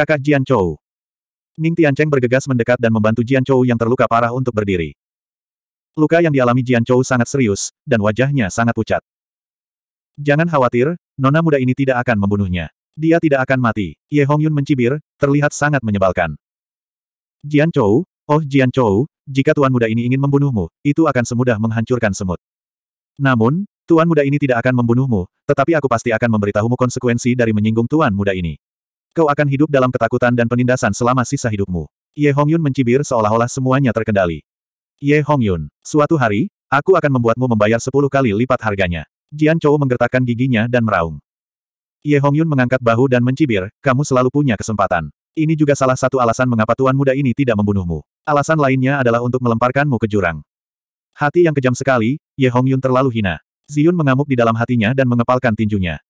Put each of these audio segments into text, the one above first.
Kakak Jian Chou. Ning Tiancheng bergegas mendekat dan membantu Jian Chou yang terluka parah untuk berdiri. Luka yang dialami Jian Chou sangat serius, dan wajahnya sangat pucat. Jangan khawatir, nona muda ini tidak akan membunuhnya. Dia tidak akan mati. Ye Hongyun mencibir, terlihat sangat menyebalkan. Jian Chou, oh Jian Chou, jika tuan muda ini ingin membunuhmu, itu akan semudah menghancurkan semut. Namun, tuan muda ini tidak akan membunuhmu, tetapi aku pasti akan memberitahumu konsekuensi dari menyinggung tuan muda ini. Kau akan hidup dalam ketakutan dan penindasan selama sisa hidupmu. Ye Hongyun mencibir seolah-olah semuanya terkendali. Ye Hongyun, suatu hari, aku akan membuatmu membayar sepuluh kali lipat harganya. Jian Chou menggertakkan giginya dan meraung. Ye Hongyun mengangkat bahu dan mencibir, kamu selalu punya kesempatan. Ini juga salah satu alasan mengapa tuan muda ini tidak membunuhmu. Alasan lainnya adalah untuk melemparkanmu ke jurang. Hati yang kejam sekali, Ye Hongyun terlalu hina. Ziyun mengamuk di dalam hatinya dan mengepalkan tinjunya.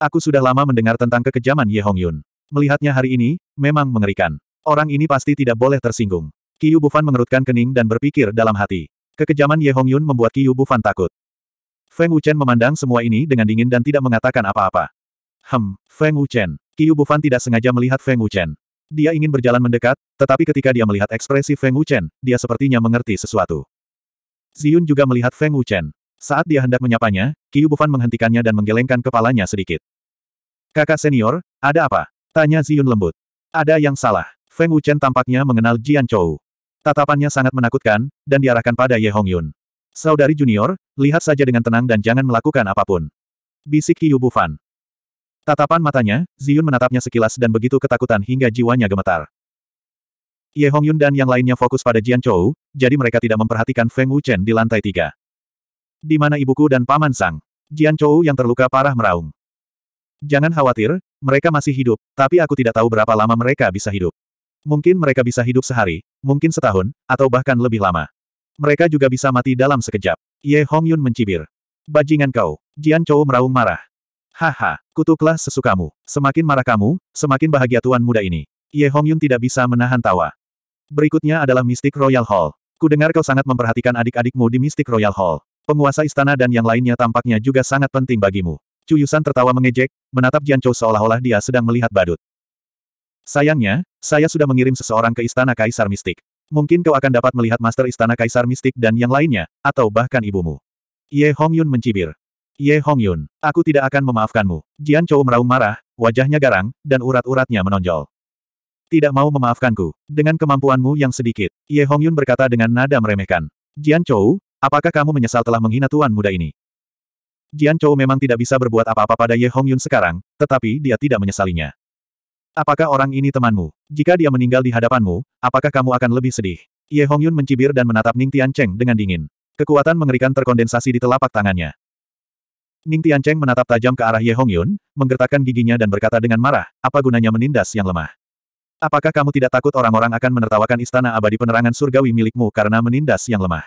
Aku sudah lama mendengar tentang kekejaman Ye Hongyun. Melihatnya hari ini, memang mengerikan. Orang ini pasti tidak boleh tersinggung. Qiyu Bufan mengerutkan kening dan berpikir dalam hati. Kekejaman Ye Hongyun membuat Qiyu Bufan takut. Feng Wuchen memandang semua ini dengan dingin dan tidak mengatakan apa-apa. Hem, Feng Wuchen. Qiyu Bufan tidak sengaja melihat Feng Wuchen. Dia ingin berjalan mendekat, tetapi ketika dia melihat ekspresi Feng Wuchen, dia sepertinya mengerti sesuatu. Ziyun juga melihat Feng Wuchen. Saat dia hendak menyapanya, Qiyu Bufan menghentikannya dan menggelengkan kepalanya sedikit. Kakak senior, ada apa? Tanya Ziyun lembut. Ada yang salah. Feng Wuchen tampaknya mengenal Jian Chou. Tatapannya sangat menakutkan, dan diarahkan pada Ye Hongyun. Saudari junior, lihat saja dengan tenang dan jangan melakukan apa pun. Bisik Qiyu Bufan. Tatapan matanya, Ziyun menatapnya sekilas dan begitu ketakutan hingga jiwanya gemetar. Ye Hongyun dan yang lainnya fokus pada Jian Chou, jadi mereka tidak memperhatikan Feng Wuchen di lantai tiga. Di mana ibuku dan paman sang? Jian Chou yang terluka parah meraung. Jangan khawatir, mereka masih hidup, tapi aku tidak tahu berapa lama mereka bisa hidup. Mungkin mereka bisa hidup sehari, mungkin setahun, atau bahkan lebih lama. Mereka juga bisa mati dalam sekejap. Ye Hong Yun mencibir. Bajingan kau. Jian Chou meraung marah. Haha, kutuklah sesukamu. Semakin marah kamu, semakin bahagia tuan muda ini. Ye Hong Yun tidak bisa menahan tawa. Berikutnya adalah Mystic Royal Hall. Kudengar kau sangat memperhatikan adik-adikmu di Mystic Royal Hall. Penguasa istana dan yang lainnya tampaknya juga sangat penting bagimu. Chu Yusan tertawa mengejek, menatap Jian Chou seolah-olah dia sedang melihat badut. Sayangnya, saya sudah mengirim seseorang ke istana Kaisar Mistik. Mungkin kau akan dapat melihat Master Istana Kaisar Mistik dan yang lainnya, atau bahkan ibumu. Ye Hong Yun mencibir. Ye Hong Yun, aku tidak akan memaafkanmu. Jian Chou meraung marah, wajahnya garang, dan urat-uratnya menonjol. Tidak mau memaafkanku. Dengan kemampuanmu yang sedikit, Ye Hong Yun berkata dengan nada meremehkan. Jian Chou, Apakah kamu menyesal telah menghina tuan muda ini? Jian Chou memang tidak bisa berbuat apa-apa pada Ye Hong Yun sekarang, tetapi dia tidak menyesalinya. Apakah orang ini temanmu? Jika dia meninggal di hadapanmu, apakah kamu akan lebih sedih? Ye Hong Yun mencibir dan menatap Ning Tiancheng dengan dingin. Kekuatan mengerikan terkondensasi di telapak tangannya. Ning Tiancheng menatap tajam ke arah Ye Hong Yun, menggertakkan giginya dan berkata dengan marah, apa gunanya menindas yang lemah? Apakah kamu tidak takut orang-orang akan menertawakan istana abadi penerangan surgawi milikmu karena menindas yang lemah?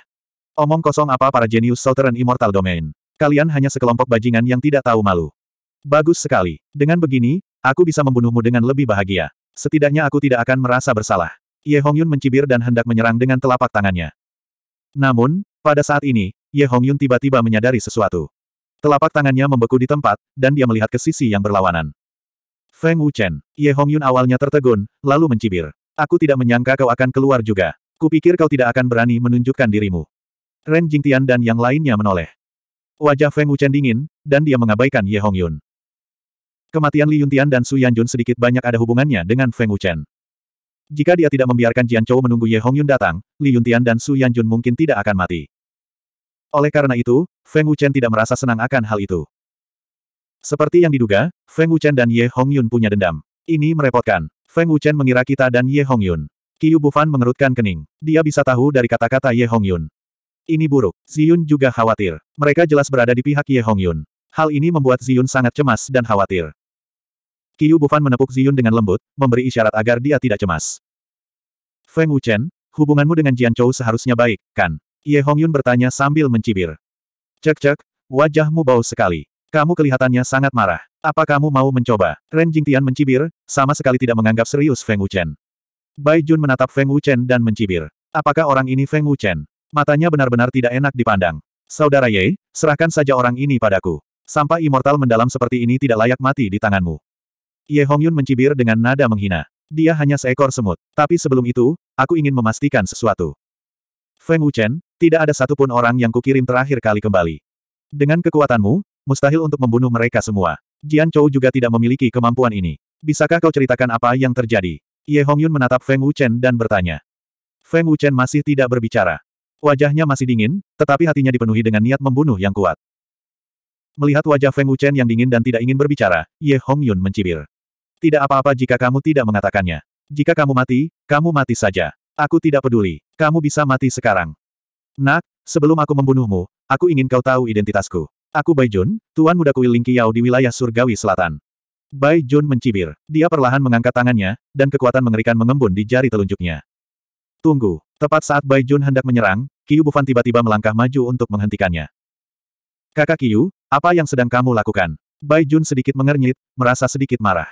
Omong kosong apa para jenius Southern Immortal Domain. Kalian hanya sekelompok bajingan yang tidak tahu malu. Bagus sekali. Dengan begini, aku bisa membunuhmu dengan lebih bahagia. Setidaknya aku tidak akan merasa bersalah. Ye Hongyun mencibir dan hendak menyerang dengan telapak tangannya. Namun, pada saat ini, Ye Hongyun tiba-tiba menyadari sesuatu. Telapak tangannya membeku di tempat, dan dia melihat ke sisi yang berlawanan. Feng Wuchen, Ye Hongyun awalnya tertegun, lalu mencibir. Aku tidak menyangka kau akan keluar juga. Kupikir kau tidak akan berani menunjukkan dirimu. Ren Jingtian dan yang lainnya menoleh. Wajah Feng Wuchen dingin, dan dia mengabaikan Ye Hong Yun. Kematian Li Yuntian dan Su Yanjun sedikit banyak ada hubungannya dengan Feng Wuchen. Jika dia tidak membiarkan Jian Chou menunggu Ye Hong Yun datang, Li Yuntian dan Su Yanjun mungkin tidak akan mati. Oleh karena itu, Feng Wuchen tidak merasa senang akan hal itu. Seperti yang diduga, Feng Wuchen dan Ye Hong Yun punya dendam. Ini merepotkan. Feng Wuchen mengira kita dan Ye Hong Yun. Qiu Bufan mengerutkan kening. Dia bisa tahu dari kata-kata Ye Hong Yun. Ini buruk. Ziyun juga khawatir. Mereka jelas berada di pihak Ye Hong Yun. Hal ini membuat Ziyun sangat cemas dan khawatir. Qiu Bufan menepuk Ziyun dengan lembut, memberi isyarat agar dia tidak cemas. Feng Wuchen, hubunganmu dengan Jian Chou seharusnya baik, kan? Ye Hong Yun bertanya sambil mencibir. Cek-cek, wajahmu bau sekali. Kamu kelihatannya sangat marah. Apa kamu mau mencoba? Ren Jingtian mencibir, sama sekali tidak menganggap serius Feng Wuchen. Bai Jun menatap Feng Wuchen dan mencibir. Apakah orang ini Feng Wuchen? Matanya benar-benar tidak enak dipandang. Saudara Ye, serahkan saja orang ini padaku. Sampah immortal mendalam seperti ini tidak layak mati di tanganmu. Ye Hongyun mencibir dengan nada menghina. Dia hanya seekor semut. Tapi sebelum itu, aku ingin memastikan sesuatu. Feng Wuchen, tidak ada satupun orang yang kukirim terakhir kali kembali. Dengan kekuatanmu, mustahil untuk membunuh mereka semua. Jian Chou juga tidak memiliki kemampuan ini. Bisakah kau ceritakan apa yang terjadi? Ye Hongyun menatap Feng Wuchen dan bertanya. Feng Wuchen masih tidak berbicara. Wajahnya masih dingin, tetapi hatinya dipenuhi dengan niat membunuh yang kuat. Melihat wajah Feng Wuchen yang dingin dan tidak ingin berbicara, Ye Hongyun mencibir. Tidak apa-apa jika kamu tidak mengatakannya. Jika kamu mati, kamu mati saja. Aku tidak peduli. Kamu bisa mati sekarang. Nak, sebelum aku membunuhmu, aku ingin kau tahu identitasku. Aku Bai Jun, Tuan Muda Kuil Ling di wilayah Surgawi Selatan. Bai Jun mencibir. Dia perlahan mengangkat tangannya, dan kekuatan mengerikan mengembun di jari telunjuknya. Tunggu. Tepat saat Bai Jun hendak menyerang, Kiyu Bufan tiba-tiba melangkah maju untuk menghentikannya. Kakak Kiyu, apa yang sedang kamu lakukan? Bai Jun sedikit mengernyit, merasa sedikit marah.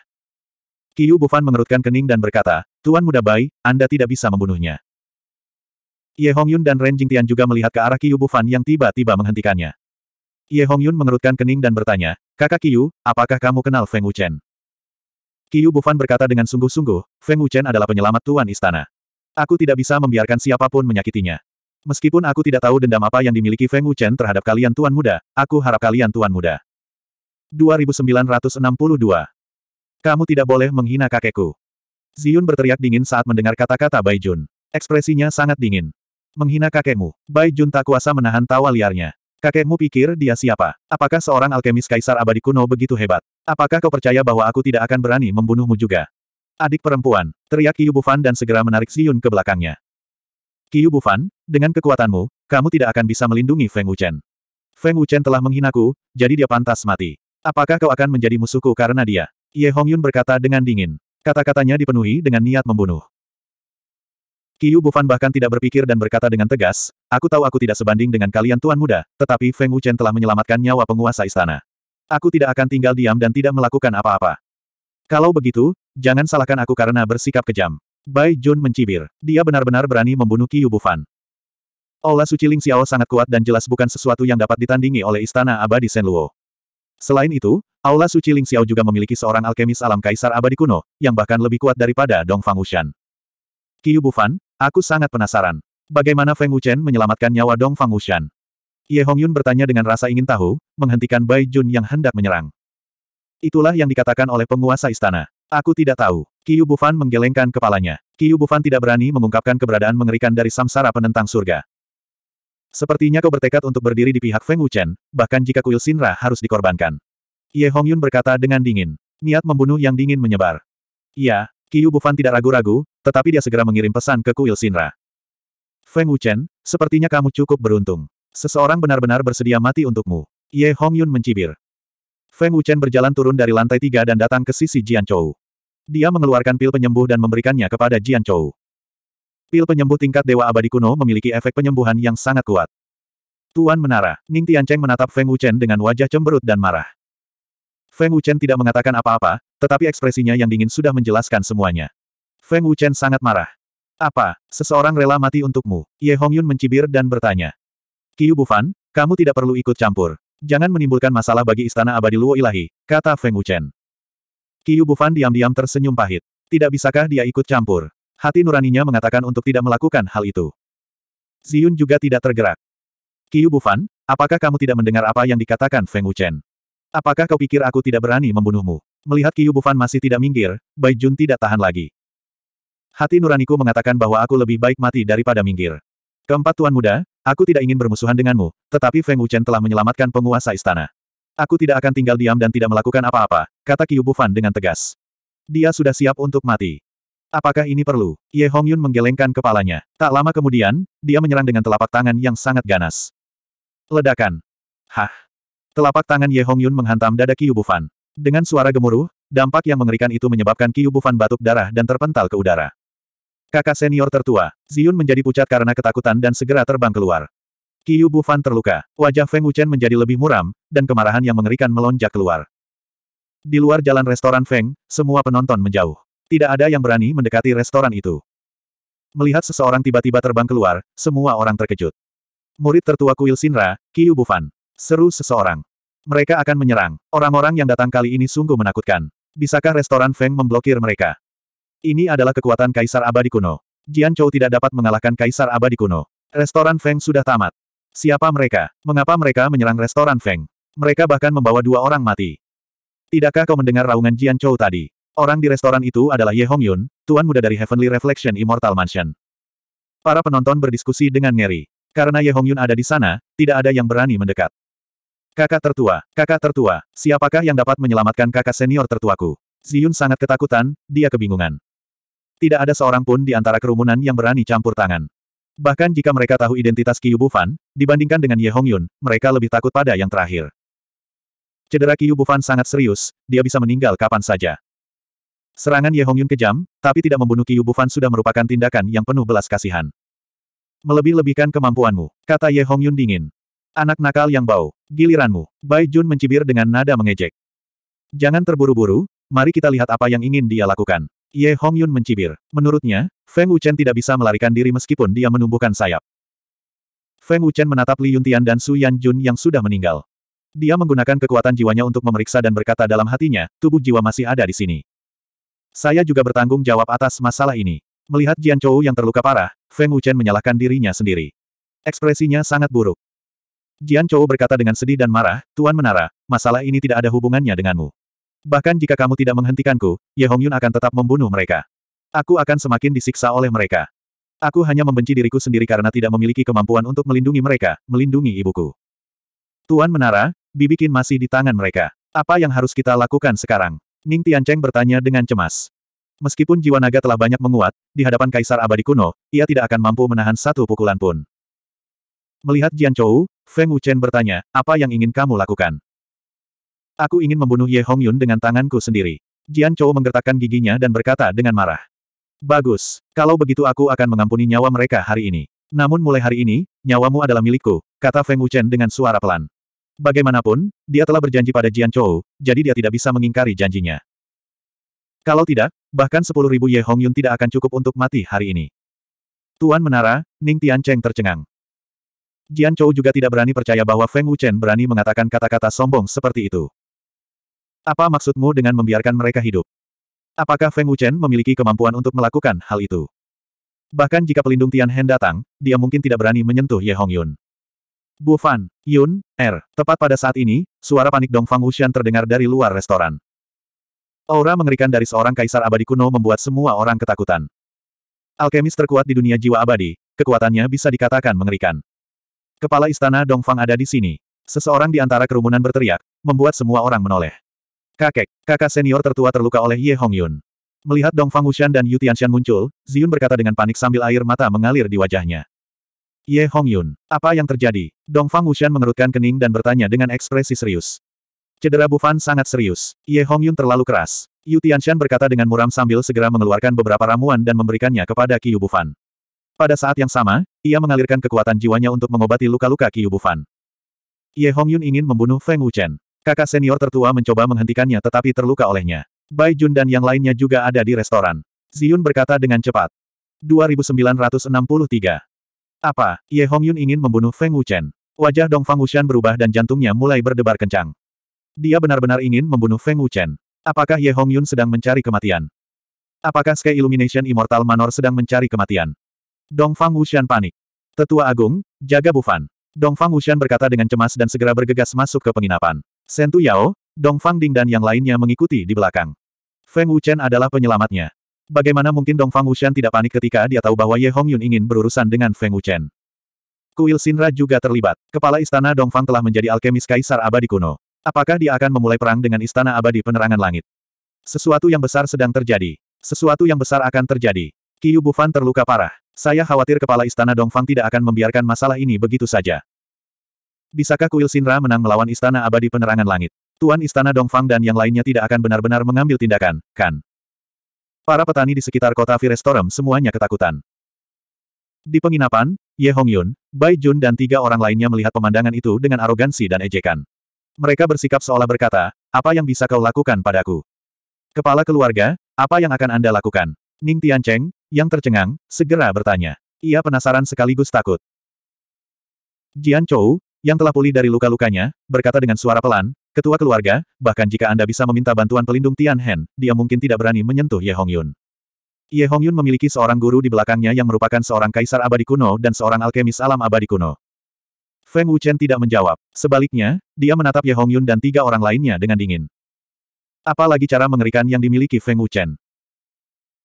Kiyu Bufan mengerutkan kening dan berkata, Tuan Muda Bai, Anda tidak bisa membunuhnya. Ye Hongyun dan Ren Jingtian juga melihat ke arah Kiyu Bufan yang tiba-tiba menghentikannya. Ye Hongyun mengerutkan kening dan bertanya, Kakak Kiyu, apakah kamu kenal Feng Wuchen? Kiyu Bufan berkata dengan sungguh-sungguh, Feng Wuchen adalah penyelamat Tuan Istana. Aku tidak bisa membiarkan siapa pun menyakitinya. Meskipun aku tidak tahu dendam apa yang dimiliki Feng Wuchen terhadap kalian Tuan Muda, aku harap kalian Tuan Muda. 2962. Kamu tidak boleh menghina kakekku. Ziun berteriak dingin saat mendengar kata-kata Bai Jun. Ekspresinya sangat dingin. Menghina kakekmu. Bai Jun tak kuasa menahan tawa liarnya. Kakekmu pikir dia siapa? Apakah seorang alkemis kaisar abadi kuno begitu hebat? Apakah kau percaya bahwa aku tidak akan berani membunuhmu juga? Adik perempuan, teriak Kiyu Bufan dan segera menarik Ziyun ke belakangnya. Kiyu Bufan, dengan kekuatanmu, kamu tidak akan bisa melindungi Feng Wuchen. Feng Wuchen telah menghinaku, jadi dia pantas mati. Apakah kau akan menjadi musuhku karena dia? Ye Hongyun berkata dengan dingin. Kata-katanya dipenuhi dengan niat membunuh. Kiyu Bufan bahkan tidak berpikir dan berkata dengan tegas, aku tahu aku tidak sebanding dengan kalian tuan muda, tetapi Feng Wuchen telah menyelamatkan nyawa penguasa istana. Aku tidak akan tinggal diam dan tidak melakukan apa-apa. Kalau begitu, jangan salahkan aku karena bersikap kejam. Bai Jun mencibir. Dia benar-benar berani membunuh Kiyu Bufan. Aula Suci Ling Xiao sangat kuat dan jelas bukan sesuatu yang dapat ditandingi oleh Istana Abadi Senluo. Selain itu, Aula Suci Ling Xiao juga memiliki seorang alkemis alam kaisar abadi kuno, yang bahkan lebih kuat daripada Dong Fang Wushan. Kiyu Bufan, Aku sangat penasaran. Bagaimana Feng Wuchen menyelamatkan nyawa Dong Fang Wushan? Ye Hongyun bertanya dengan rasa ingin tahu, menghentikan Bai Jun yang hendak menyerang. Itulah yang dikatakan oleh penguasa istana. Aku tidak tahu. Qiu Bufan menggelengkan kepalanya. Qiu Bufan tidak berani mengungkapkan keberadaan mengerikan dari samsara penentang surga. Sepertinya kau bertekad untuk berdiri di pihak Feng Wuchen, bahkan jika kuil Sinra harus dikorbankan. Ye Hongyun berkata dengan dingin. Niat membunuh yang dingin menyebar. Iya, Qiu Bufan tidak ragu-ragu, tetapi dia segera mengirim pesan ke kuil Sinra. Feng Wuchen, sepertinya kamu cukup beruntung. Seseorang benar-benar bersedia mati untukmu. Ye Hongyun mencibir. Feng Wuchen berjalan turun dari lantai tiga dan datang ke sisi Jian Chou. Dia mengeluarkan pil penyembuh dan memberikannya kepada Jian Chou. Pil penyembuh tingkat Dewa Abadi kuno memiliki efek penyembuhan yang sangat kuat. Tuan Menara, Ning Tiancheng menatap Feng Wuchen dengan wajah cemberut dan marah. Feng Wuchen tidak mengatakan apa-apa, tetapi ekspresinya yang dingin sudah menjelaskan semuanya. Feng Wuchen sangat marah. Apa, seseorang rela mati untukmu? Ye Hongyun mencibir dan bertanya. Qiu Bufan, kamu tidak perlu ikut campur. Jangan menimbulkan masalah bagi Istana Abadi Luo Ilahi, kata Feng Wuchen. Qiu Bufan diam-diam tersenyum pahit. Tidak bisakah dia ikut campur? Hati nuraninya mengatakan untuk tidak melakukan hal itu. Ziyun juga tidak tergerak. Qiu Bufan, apakah kamu tidak mendengar apa yang dikatakan Feng Wuchen? Apakah kau pikir aku tidak berani membunuhmu? Melihat Qiu Bufan masih tidak minggir, Bai Jun tidak tahan lagi. Hati nuraniku mengatakan bahwa aku lebih baik mati daripada minggir. Keempat tuan muda, aku tidak ingin bermusuhan denganmu, tetapi Feng Wuchen telah menyelamatkan penguasa istana. Aku tidak akan tinggal diam dan tidak melakukan apa-apa, kata Qiu Bufan dengan tegas. Dia sudah siap untuk mati. Apakah ini perlu? Ye Hongyun menggelengkan kepalanya. Tak lama kemudian, dia menyerang dengan telapak tangan yang sangat ganas. Ledakan. Hah! Telapak tangan Ye Hongyun menghantam dada Qiu Bufan. Dengan suara gemuruh, dampak yang mengerikan itu menyebabkan Qiu Bufan batuk darah dan terpental ke udara. Kakak senior tertua, Ziyun menjadi pucat karena ketakutan dan segera terbang keluar. Qiu Bufan terluka, wajah Feng Wuchen menjadi lebih muram, dan kemarahan yang mengerikan melonjak keluar. Di luar jalan restoran Feng, semua penonton menjauh. Tidak ada yang berani mendekati restoran itu. Melihat seseorang tiba-tiba terbang keluar, semua orang terkejut. Murid tertua kuil Sinra, Qiu Bufan. Seru seseorang. Mereka akan menyerang. Orang-orang yang datang kali ini sungguh menakutkan. Bisakah restoran Feng memblokir mereka? Ini adalah kekuatan Kaisar Abadi kuno. Jian Chou tidak dapat mengalahkan Kaisar Abadi kuno. Restoran Feng sudah tamat. Siapa mereka? Mengapa mereka menyerang restoran Feng? Mereka bahkan membawa dua orang mati. Tidakkah kau mendengar raungan Jian Chou tadi? Orang di restoran itu adalah Ye Hong Yun, tuan muda dari Heavenly Reflection Immortal Mansion. Para penonton berdiskusi dengan ngeri. Karena Ye Hong Yun ada di sana, tidak ada yang berani mendekat. Kakak tertua, kakak tertua, siapakah yang dapat menyelamatkan kakak senior tertuaku? Ziyun sangat ketakutan, dia kebingungan. Tidak ada seorang pun di antara kerumunan yang berani campur tangan. Bahkan jika mereka tahu identitas Qiyu Bufan, dibandingkan dengan Ye Hong Yun, mereka lebih takut pada yang terakhir. Cedera Qiyu Bufan sangat serius, dia bisa meninggal kapan saja. Serangan Ye Hong Yun kejam, tapi tidak membunuh Qiyu Bufan sudah merupakan tindakan yang penuh belas kasihan. Melebih-lebihkan kemampuanmu, kata Ye Hong Yun dingin. Anak nakal yang bau, giliranmu. Bai Jun mencibir dengan nada mengejek. Jangan terburu-buru, mari kita lihat apa yang ingin dia lakukan. Ye Hong Yun mencibir. Menurutnya, Feng Wuchen tidak bisa melarikan diri meskipun dia menumbuhkan sayap. Feng Wuchen menatap Li Yuntian dan Su Yan Jun yang sudah meninggal. Dia menggunakan kekuatan jiwanya untuk memeriksa dan berkata dalam hatinya, tubuh jiwa masih ada di sini. Saya juga bertanggung jawab atas masalah ini. Melihat Jian Chou yang terluka parah, Feng Wuchen menyalahkan dirinya sendiri. Ekspresinya sangat buruk. Jian Chou berkata dengan sedih dan marah, Tuan Menara, masalah ini tidak ada hubungannya denganmu. Bahkan jika kamu tidak menghentikanku, Ye Hong Yun akan tetap membunuh mereka. Aku akan semakin disiksa oleh mereka. Aku hanya membenci diriku sendiri karena tidak memiliki kemampuan untuk melindungi mereka, melindungi ibuku. Tuan Menara, Bibikin masih di tangan mereka. Apa yang harus kita lakukan sekarang? Ning Tiancheng bertanya dengan cemas. Meskipun jiwa naga telah banyak menguat, di hadapan Kaisar Abadi kuno, ia tidak akan mampu menahan satu pukulan pun. Melihat Jian Chou, Feng Wuchen bertanya, apa yang ingin kamu lakukan? Aku ingin membunuh Ye Hong Yun dengan tanganku sendiri. Jian Chou menggertakkan giginya dan berkata dengan marah. Bagus, kalau begitu aku akan mengampuni nyawa mereka hari ini. Namun mulai hari ini, nyawamu adalah milikku, kata Feng Wuchen dengan suara pelan. Bagaimanapun, dia telah berjanji pada Jian Chou, jadi dia tidak bisa mengingkari janjinya. Kalau tidak, bahkan sepuluh ribu Ye Hong Yun tidak akan cukup untuk mati hari ini. Tuan Menara, Ning Tiancheng tercengang. Jian Chou juga tidak berani percaya bahwa Feng Wuchen berani mengatakan kata-kata sombong seperti itu. Apa maksudmu dengan membiarkan mereka hidup? Apakah Feng Wuchen memiliki kemampuan untuk melakukan hal itu? Bahkan jika pelindung Tian Hen datang, dia mungkin tidak berani menyentuh Ye Hong Yun. Bu Fan, Yun, Er. Tepat pada saat ini, suara panik Dong Fang Wuxian terdengar dari luar restoran. Aura mengerikan dari seorang kaisar abadi kuno membuat semua orang ketakutan. Alkemis terkuat di dunia jiwa abadi, kekuatannya bisa dikatakan mengerikan. Kepala istana Dong Fang ada di sini. Seseorang di antara kerumunan berteriak, membuat semua orang menoleh. Kakek, kakak senior tertua terluka oleh Ye Hong Yun. Melihat Dong Fang Wuxian dan Yu Tianshan muncul, Ziyun berkata dengan panik sambil air mata mengalir di wajahnya. Ye Hong Yun, apa yang terjadi? Dong Fang Wuxian mengerutkan kening dan bertanya dengan ekspresi serius. Cedera Bufan sangat serius. Ye Hong Yun terlalu keras. Yu Tianshan berkata dengan muram sambil segera mengeluarkan beberapa ramuan dan memberikannya kepada Qiu Bufan. Pada saat yang sama, ia mengalirkan kekuatan jiwanya untuk mengobati luka-luka Qiu Bufan. Ye Hong Yun ingin membunuh Feng Wuchen. Kakak senior tertua mencoba menghentikannya tetapi terluka olehnya. Bai Jun dan yang lainnya juga ada di restoran. Ziyun berkata dengan cepat. 2963. Apa, Ye Hong Yun ingin membunuh Feng Wuchen? Wajah Dong Fang Wuxian berubah dan jantungnya mulai berdebar kencang. Dia benar-benar ingin membunuh Feng Wuchen. Apakah Ye Hong Yun sedang mencari kematian? Apakah Sky Illumination Immortal Manor sedang mencari kematian? Dong Fang Wuxian panik. Tetua Agung, jaga Bufan. Dong Fang Wuxian berkata dengan cemas dan segera bergegas masuk ke penginapan. Sentu Yao, Dong Fang Ding dan yang lainnya mengikuti di belakang. Feng Wuchen adalah penyelamatnya. Bagaimana mungkin Dong Fang Wuxian tidak panik ketika dia tahu bahwa Ye Hong Yun ingin berurusan dengan Feng Wuchen? Kuil Sinra juga terlibat. Kepala istana Dong Fang telah menjadi alkemis kaisar abadi kuno. Apakah dia akan memulai perang dengan istana abadi penerangan langit? Sesuatu yang besar sedang terjadi. Sesuatu yang besar akan terjadi. Qiu Bufan terluka parah. Saya khawatir kepala istana Dong Fang tidak akan membiarkan masalah ini begitu saja. Bisakah kuil Sinra menang melawan Istana Abadi Penerangan Langit? Tuan Istana Dongfang dan yang lainnya tidak akan benar-benar mengambil tindakan, kan? Para petani di sekitar kota Firestorm semuanya ketakutan. Di penginapan, Ye Hong Yun, Bai Jun dan tiga orang lainnya melihat pemandangan itu dengan arogansi dan ejekan. Mereka bersikap seolah berkata, apa yang bisa kau lakukan padaku? Kepala keluarga, apa yang akan Anda lakukan? Ning Tiancheng, yang tercengang, segera bertanya. Ia penasaran sekaligus takut. Jian Chou, yang telah pulih dari luka-lukanya, berkata dengan suara pelan, ketua keluarga, bahkan jika Anda bisa meminta bantuan pelindung Tian Hen, dia mungkin tidak berani menyentuh Ye Hongyun. Ye Hongyun memiliki seorang guru di belakangnya yang merupakan seorang kaisar abadi kuno dan seorang alkemis alam abadi kuno. Feng Wuchen tidak menjawab. Sebaliknya, dia menatap Ye Hongyun dan tiga orang lainnya dengan dingin. Apalagi cara mengerikan yang dimiliki Feng Wuchen.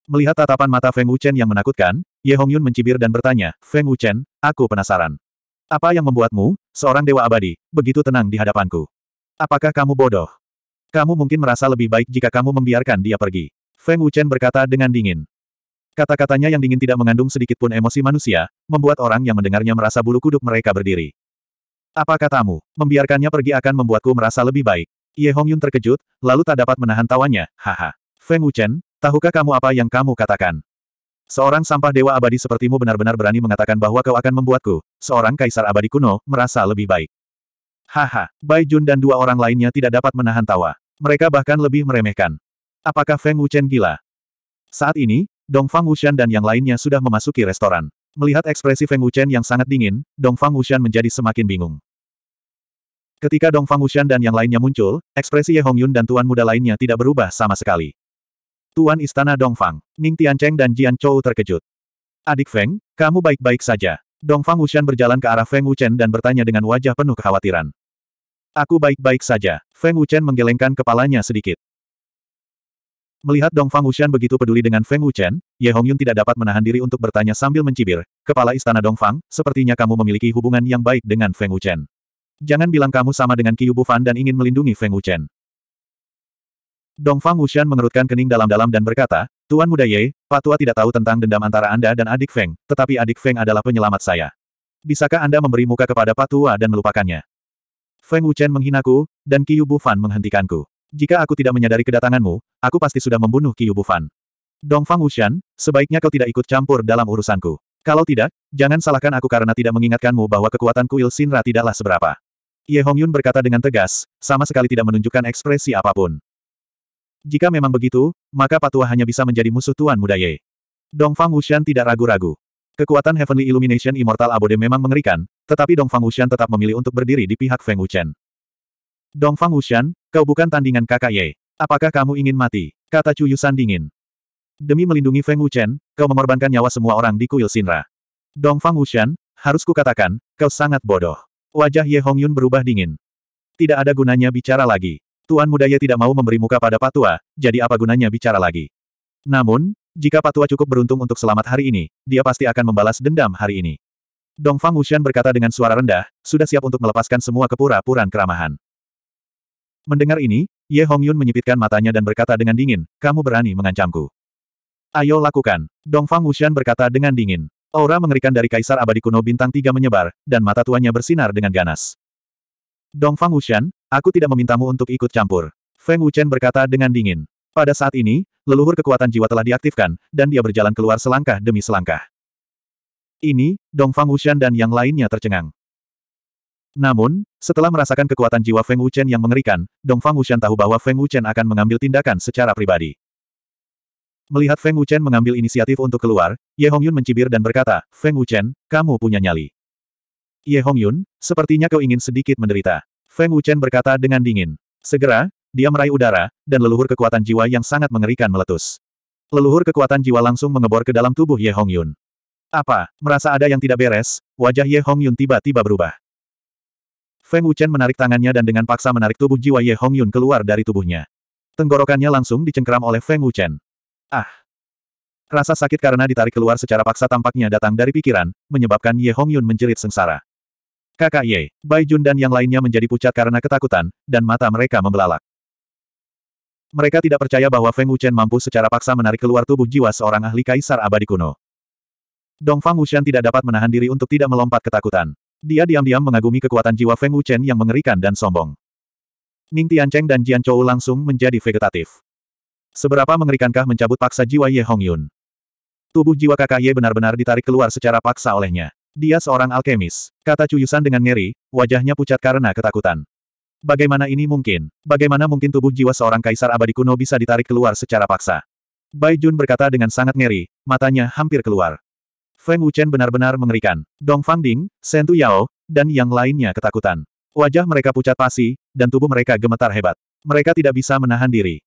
Melihat tatapan mata Feng Wuchen yang menakutkan, Ye Hongyun mencibir dan bertanya, Feng Wuchen, aku penasaran. Apa yang membuatmu, seorang dewa abadi, begitu tenang di hadapanku? Apakah kamu bodoh? Kamu mungkin merasa lebih baik jika kamu membiarkan dia pergi. Feng Wuchen berkata dengan dingin. Kata-katanya yang dingin tidak mengandung sedikit pun emosi manusia, membuat orang yang mendengarnya merasa bulu kuduk mereka berdiri. Apa katamu, membiarkannya pergi akan membuatku merasa lebih baik? Ye Hongyun terkejut, lalu tak dapat menahan tawanya, haha. Feng Wuchen, Tahukah kamu apa yang kamu katakan? Seorang sampah dewa abadi sepertimu benar-benar berani mengatakan bahwa kau akan membuatku, seorang kaisar abadi kuno, merasa lebih baik. Haha, Bai Jun dan dua orang lainnya tidak dapat menahan tawa. Mereka bahkan lebih meremehkan. Apakah Feng Wuchen gila? Saat ini, Dong Fang Wushan dan yang lainnya sudah memasuki restoran. Melihat ekspresi Feng Wuchen yang sangat dingin, Dong Fang Wushan menjadi semakin bingung. Ketika Dong Fang Wushan dan yang lainnya muncul, ekspresi Ye Hongyun dan tuan muda lainnya tidak berubah sama sekali. Tuan Istana Dongfang, Ning Tiancheng dan Jian Chou terkejut. Adik Feng, kamu baik-baik saja. Dongfang Wushan berjalan ke arah Feng Wuchen dan bertanya dengan wajah penuh kekhawatiran. Aku baik-baik saja. Feng Wuchen menggelengkan kepalanya sedikit. Melihat Dongfang Wushan begitu peduli dengan Feng Wuchen, Ye Hongyun tidak dapat menahan diri untuk bertanya sambil mencibir, Kepala Istana Dongfang, sepertinya kamu memiliki hubungan yang baik dengan Feng Wuchen. Jangan bilang kamu sama dengan Qiu Bufan dan ingin melindungi Feng Wuchen. Dongfang Wushan mengerutkan kening dalam-dalam dan berkata, Tuan Muda Ye, Pak Tua tidak tahu tentang dendam antara Anda dan adik Feng, tetapi adik Feng adalah penyelamat saya. Bisakah Anda memberi muka kepada Pak Tua dan melupakannya? Feng Wuchen menghinaku, dan Qiu Bufan menghentikanku. Jika aku tidak menyadari kedatanganmu, aku pasti sudah membunuh Qiu Bufan. Dongfang Wushan, sebaiknya kau tidak ikut campur dalam urusanku. Kalau tidak, jangan salahkan aku karena tidak mengingatkanmu bahwa kekuatan kuil Sinra tidaklah seberapa. Ye Hongyun berkata dengan tegas, sama sekali tidak menunjukkan ekspresi apa pun. Jika memang begitu, maka Patua hanya bisa menjadi musuh Tuan Muda Ye. Dongfang Wushan tidak ragu-ragu. Kekuatan Heavenly Illumination Immortal Abode memang mengerikan, tetapi Dongfang Wushan tetap memilih untuk berdiri di pihak Feng Wuchen. Dongfang Wushan, kau bukan tandingan kakak Ye. Apakah kamu ingin mati? Kata Chu Yusan dingin. Demi melindungi Feng Wuchen, kau mengorbankan nyawa semua orang di kuil Sinra. Dongfang Wushan, harus kukatakan, kau sangat bodoh. Wajah Ye Hongyun berubah dingin. Tidak ada gunanya bicara lagi. Tuan Muda Ye tidak mau memberi muka pada Patua, jadi apa gunanya bicara lagi? Namun, jika Patua cukup beruntung untuk selamat hari ini, dia pasti akan membalas dendam hari ini. Dongfang Wushan berkata dengan suara rendah, sudah siap untuk melepaskan semua kepura-puraan keramahan. Mendengar ini, Ye Hongyun menyipitkan matanya dan berkata dengan dingin, kamu berani mengancamku. Ayo lakukan. Dongfang Wushan berkata dengan dingin. Aura mengerikan dari Kaisar Abadi Kuno Bintang Tiga menyebar, dan mata tuanya bersinar dengan ganas. Dongfang Wushan, Aku tidak memintamu untuk ikut campur. Feng Wuchen berkata dengan dingin. Pada saat ini, leluhur kekuatan jiwa telah diaktifkan, dan dia berjalan keluar selangkah demi selangkah. Ini, Dong Fang Wuchen dan yang lainnya tercengang. Namun, setelah merasakan kekuatan jiwa Feng Wuchen yang mengerikan, Dong Fang Wuchen tahu bahwa Feng Wuchen akan mengambil tindakan secara pribadi. Melihat Feng Wuchen mengambil inisiatif untuk keluar, Ye Hongyun mencibir dan berkata, Feng Wuchen, kamu punya nyali. Ye Hongyun, sepertinya kau ingin sedikit menderita. Feng Wuchen berkata dengan dingin. Segera, dia meraih udara, dan leluhur kekuatan jiwa yang sangat mengerikan meletus. Leluhur kekuatan jiwa langsung mengebor ke dalam tubuh Ye Hongyun. Apa, merasa ada yang tidak beres, wajah Ye Hongyun tiba-tiba berubah. Feng Wuchen menarik tangannya dan dengan paksa menarik tubuh jiwa Ye Hongyun keluar dari tubuhnya. Tenggorokannya langsung dicengkeram oleh Feng Wuchen. Ah! Rasa sakit karena ditarik keluar secara paksa tampaknya datang dari pikiran, menyebabkan Ye Hongyun menjerit sengsara. Kakak Ye, Bai Jun dan yang lainnya menjadi pucat karena ketakutan, dan mata mereka membelalak. Mereka tidak percaya bahwa Feng Wuchen mampu secara paksa menarik keluar tubuh jiwa seorang ahli kaisar abadi kuno. Dong Fang Wuchen tidak dapat menahan diri untuk tidak melompat ketakutan. Dia diam-diam mengagumi kekuatan jiwa Feng Wuchen yang mengerikan dan sombong. Ning Tiancheng dan Jian Chou langsung menjadi vegetatif. Seberapa mengerikankah mencabut paksa jiwa Ye Hongyun? Tubuh jiwa kakak Ye benar-benar ditarik keluar secara paksa olehnya. Dia seorang alkemis, kata Cuyusan dengan ngeri, wajahnya pucat karena ketakutan. Bagaimana ini mungkin? Bagaimana mungkin tubuh jiwa seorang kaisar abadi kuno bisa ditarik keluar secara paksa? Bai Jun berkata dengan sangat ngeri, matanya hampir keluar. Feng Wuchen benar-benar mengerikan. Dong Fang Ding, Shen Tu Yao, dan yang lainnya ketakutan. Wajah mereka pucat pasi, dan tubuh mereka gemetar hebat. Mereka tidak bisa menahan diri.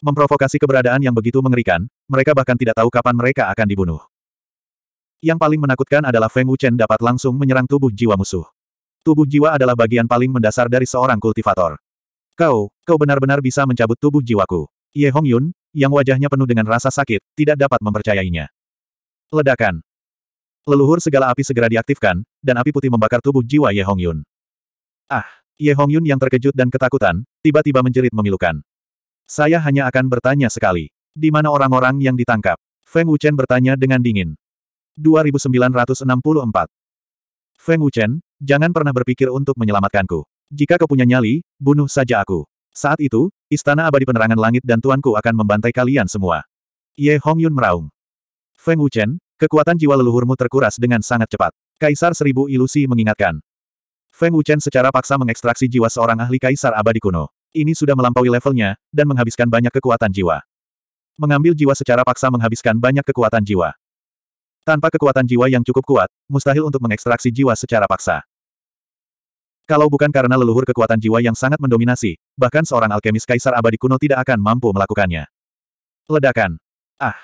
Memprovokasi keberadaan yang begitu mengerikan, mereka bahkan tidak tahu kapan mereka akan dibunuh. Yang paling menakutkan adalah Feng Wuchen dapat langsung menyerang tubuh jiwa musuh. Tubuh jiwa adalah bagian paling mendasar dari seorang kultivator. Kau, kau benar-benar bisa mencabut tubuh jiwaku. Ye Hong Yun, yang wajahnya penuh dengan rasa sakit, tidak dapat mempercayainya. Ledakan. Leluhur segala api segera diaktifkan, dan api putih membakar tubuh jiwa Ye Hong Yun. Ah, Ye Hong Yun yang terkejut dan ketakutan, tiba-tiba menjerit memilukan. Saya hanya akan bertanya sekali. Di mana orang-orang yang ditangkap? Feng Wuchen bertanya dengan dingin. 2964. Feng Wuchen, jangan pernah berpikir untuk menyelamatkanku. Jika kau punya nyali, bunuh saja aku. Saat itu, Istana Abadi Penerangan Langit dan Tuanku akan membantai kalian semua. Ye Hong Yun meraung. Feng Wuchen, kekuatan jiwa leluhurmu terkuras dengan sangat cepat. Kaisar Seribu Ilusi mengingatkan. Feng Wuchen secara paksa mengekstraksi jiwa seorang ahli Kaisar Abadi kuno. Ini sudah melampaui levelnya, dan menghabiskan banyak kekuatan jiwa. Mengambil jiwa secara paksa menghabiskan banyak kekuatan jiwa. Tanpa kekuatan jiwa yang cukup kuat, mustahil untuk mengekstraksi jiwa secara paksa. Kalau bukan karena leluhur kekuatan jiwa yang sangat mendominasi, bahkan seorang alkemis kaisar abadi kuno tidak akan mampu melakukannya. Ledakan. Ah.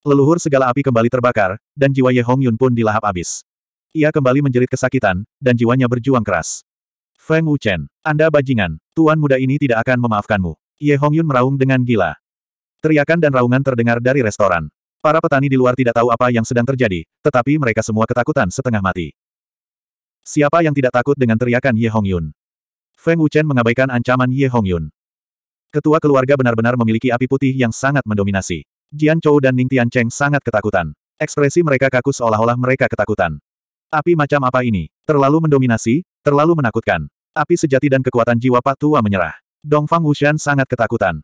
Leluhur segala api kembali terbakar, dan jiwa Ye Hong Yun pun dilahap habis. Ia kembali menjerit kesakitan, dan jiwanya berjuang keras. Feng Wuchen, Anda bajingan, tuan muda ini tidak akan memaafkanmu. Ye Hong Yun meraung dengan gila. Teriakan dan raungan terdengar dari restoran. Para petani di luar tidak tahu apa yang sedang terjadi, tetapi mereka semua ketakutan setengah mati. Siapa yang tidak takut dengan teriakan Ye Hong Yun? Feng Wuchen mengabaikan ancaman Ye Hong Yun. Ketua keluarga benar-benar memiliki api putih yang sangat mendominasi. Jian Chou dan Ning Tiancheng sangat ketakutan. Ekspresi mereka kaku seolah-olah mereka ketakutan. Api macam apa ini? Terlalu mendominasi, terlalu menakutkan. Api sejati dan kekuatan jiwa Pak Tua menyerah. Dong Fang Wuxian sangat ketakutan.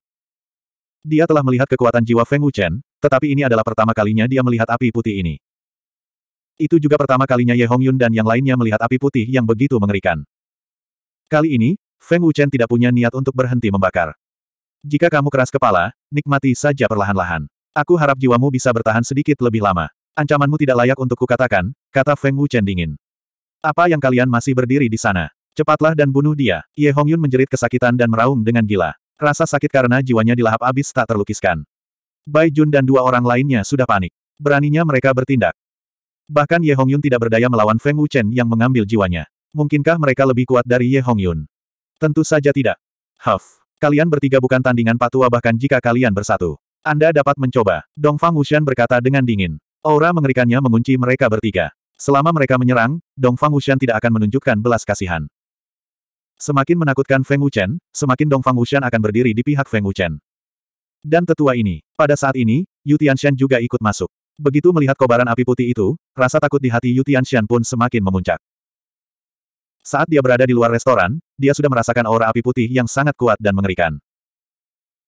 Dia telah melihat kekuatan jiwa Feng Wuchen, tetapi ini adalah pertama kalinya dia melihat api putih ini. Itu juga pertama kalinya Ye Hong Yun dan yang lainnya melihat api putih yang begitu mengerikan. Kali ini, Feng Wuchen tidak punya niat untuk berhenti membakar. Jika kamu keras kepala, nikmati saja perlahan-lahan. Aku harap jiwamu bisa bertahan sedikit lebih lama. Ancamanmu tidak layak untuk kukatakan, kata Feng Wuchen dingin. Apa yang kalian masih berdiri di sana? Cepatlah dan bunuh dia. Ye Hong Yun menjerit kesakitan dan meraung dengan gila. Rasa sakit karena jiwanya dilahap habis tak terlukiskan. Bai Jun dan dua orang lainnya sudah panik. Beraninya mereka bertindak. Bahkan Ye Hong Yun tidak berdaya melawan Feng Wuchen yang mengambil jiwanya. Mungkinkah mereka lebih kuat dari Ye Hong Yun? Tentu saja tidak. Huff. Kalian bertiga bukan tandingan patua bahkan jika kalian bersatu. Anda dapat mencoba. Dong Fang Wuxian berkata dengan dingin. Aura mengerikannya mengunci mereka bertiga. Selama mereka menyerang, Dong Fang Wuxian tidak akan menunjukkan belas kasihan. Semakin menakutkan Feng Wuchen, semakin Dong Fang Wuxian akan berdiri di pihak Feng Wuchen. Dan tetua ini, pada saat ini, Yu Tianshan juga ikut masuk. Begitu melihat kobaran api putih itu, rasa takut di hati Yu Tianshan pun semakin memuncak. Saat dia berada di luar restoran, dia sudah merasakan aura api putih yang sangat kuat dan mengerikan.